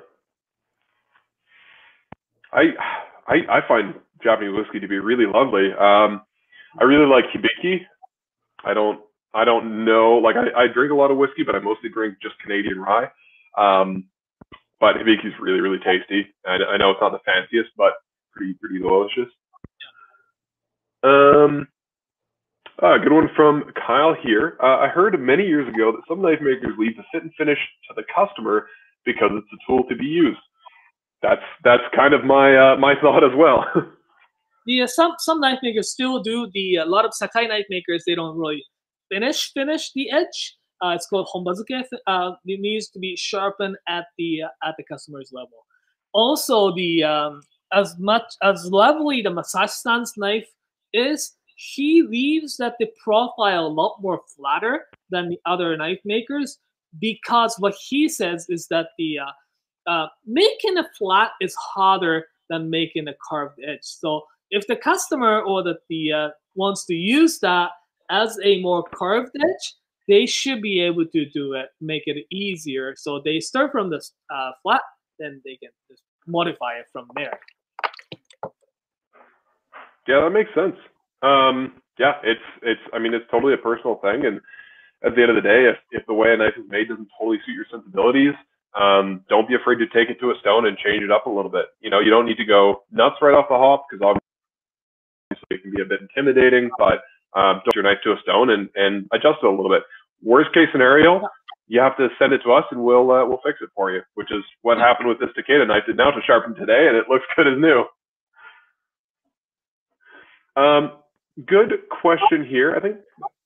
I, I I find Japanese whiskey to be really lovely. Um, I really like Hibiki. I don't I don't know like I, I drink a lot of whiskey, but I mostly drink just Canadian rye. Um, but is really really tasty. I, I know it's not the fanciest, but pretty pretty delicious. Um, uh, good one from Kyle here. Uh, I heard many years ago that some knife makers leave the fit and finish to the customer because it's a tool to be used. That's that's kind of my uh, my *laughs* thought as well. uh, some some knife makers still do the a lot of sakai knife makers they don't really finish finish the edge. Uh, it's called honbazuke. Uh, it needs to be sharpened at the uh, at the customer's level. Also, the um, as much as lovely the stance knife is, he leaves that the profile a lot more flatter than the other knife makers because what he says is that the uh, uh, making a flat is harder than making a carved edge. So if the customer or that the uh, wants to use that as a more carved edge, they should be able to do it, make it easier. So they start from the uh, flat, then they can just modify it from there. yeah, that makes sense. Um, yeah, it's it's I mean it's totally a personal thing, and at the end of the day, if if the way a knife is made doesn't totally suit your sensibilities, um, don't be afraid to take it to a stone and change it up a little bit. You know, you don't need to go nuts right off the hop because obviously it can be a bit intimidating, but um, don't your knife to a stone and and adjust it a little bit. Worst case scenario, you have to send it to us and we'll uh, we'll fix it for you, which is what happened with this Takeda knife that Naoto sharpen today, and it looks good as new. Um, good question here. I think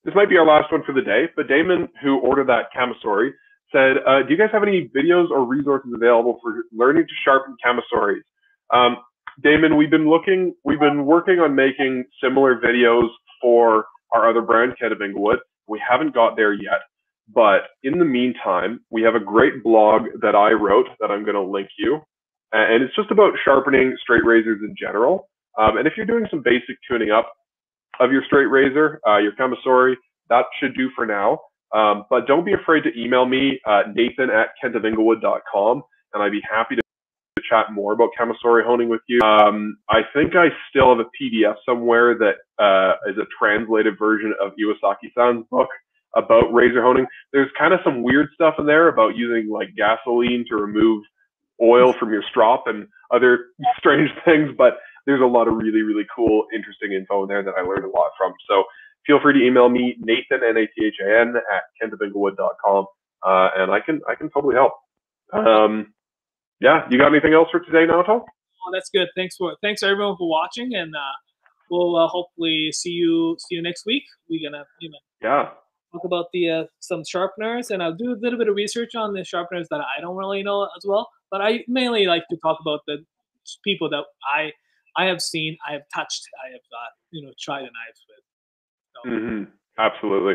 this might be our last one for the day. But Damon, who ordered that Kamisori, said, uh, "Do you guys have any videos or resources available for learning to sharpen Kamisoris?" Um, Damon, we've been looking, we've been working on making similar videos for our other brand, Kent Inglewood. We haven't got there yet, but in the meantime, we have a great blog that I wrote that I'm going to link you, and it's just about sharpening straight razors in general. Um, and if you're doing some basic tuning up of your straight razor, uh, your Kamisori, that should do for now. Um, but don't be afraid to email me, uh, Nathan at kentofinglewood.com, and I'd be happy to chat more about Kamisori honing with you. Um, I think I still have a PDF somewhere that uh, is a translated version of Iwasaki-san's book about razor honing. There's kind of some weird stuff in there about using like gasoline to remove oil from your strop and other *laughs* strange things, but there's a lot of really, really cool, interesting info in there that I learned a lot from. So feel free to email me, Nathan, N-A-T-H-A-N, at kentofinglewood.com, uh, and I can I can totally help. Um, yeah, you got anything else for today, Naoto? Oh, that's good. Thanks for thanks everyone for watching, and uh, we'll uh, hopefully see you see you next week. We're gonna you know Yeah, talk about the uh, some sharpeners, and I'll do a little bit of research on the sharpeners that I don't really know as well. But I mainly like to talk about the people that I I have seen, I have touched, I have uh, you know tried knives with. So, hmm absolutely.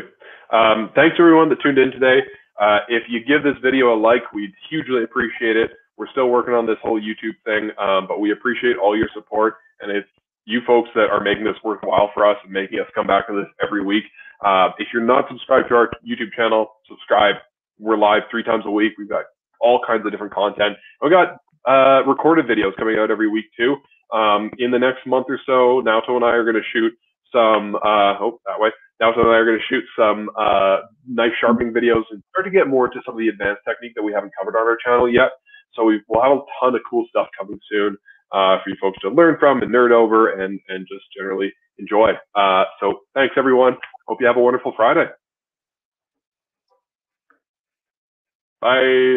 Um, thanks everyone that tuned in today. Uh, if you give this video a like, we'd hugely appreciate it. We're still working on this whole YouTube thing, um, but we appreciate all your support, and it's you folks that are making this worthwhile for us and making us come back to this every week. Uh, if you're not subscribed to our YouTube channel, subscribe. We're live three times a week. We've got all kinds of different content. We got uh, recorded videos coming out every week too. Um, in the next month or so, Naoto and I are going to shoot some. Uh, oh, that way. Naoto and I are going to shoot some uh, knife sharpening videos and start to get more into some of the advanced technique that we haven't covered on our channel yet. So we will have a ton of cool stuff coming soon uh, for you folks to learn from and nerd over and and just generally enjoy. Uh, so thanks everyone. Hope you have a wonderful Friday. Bye.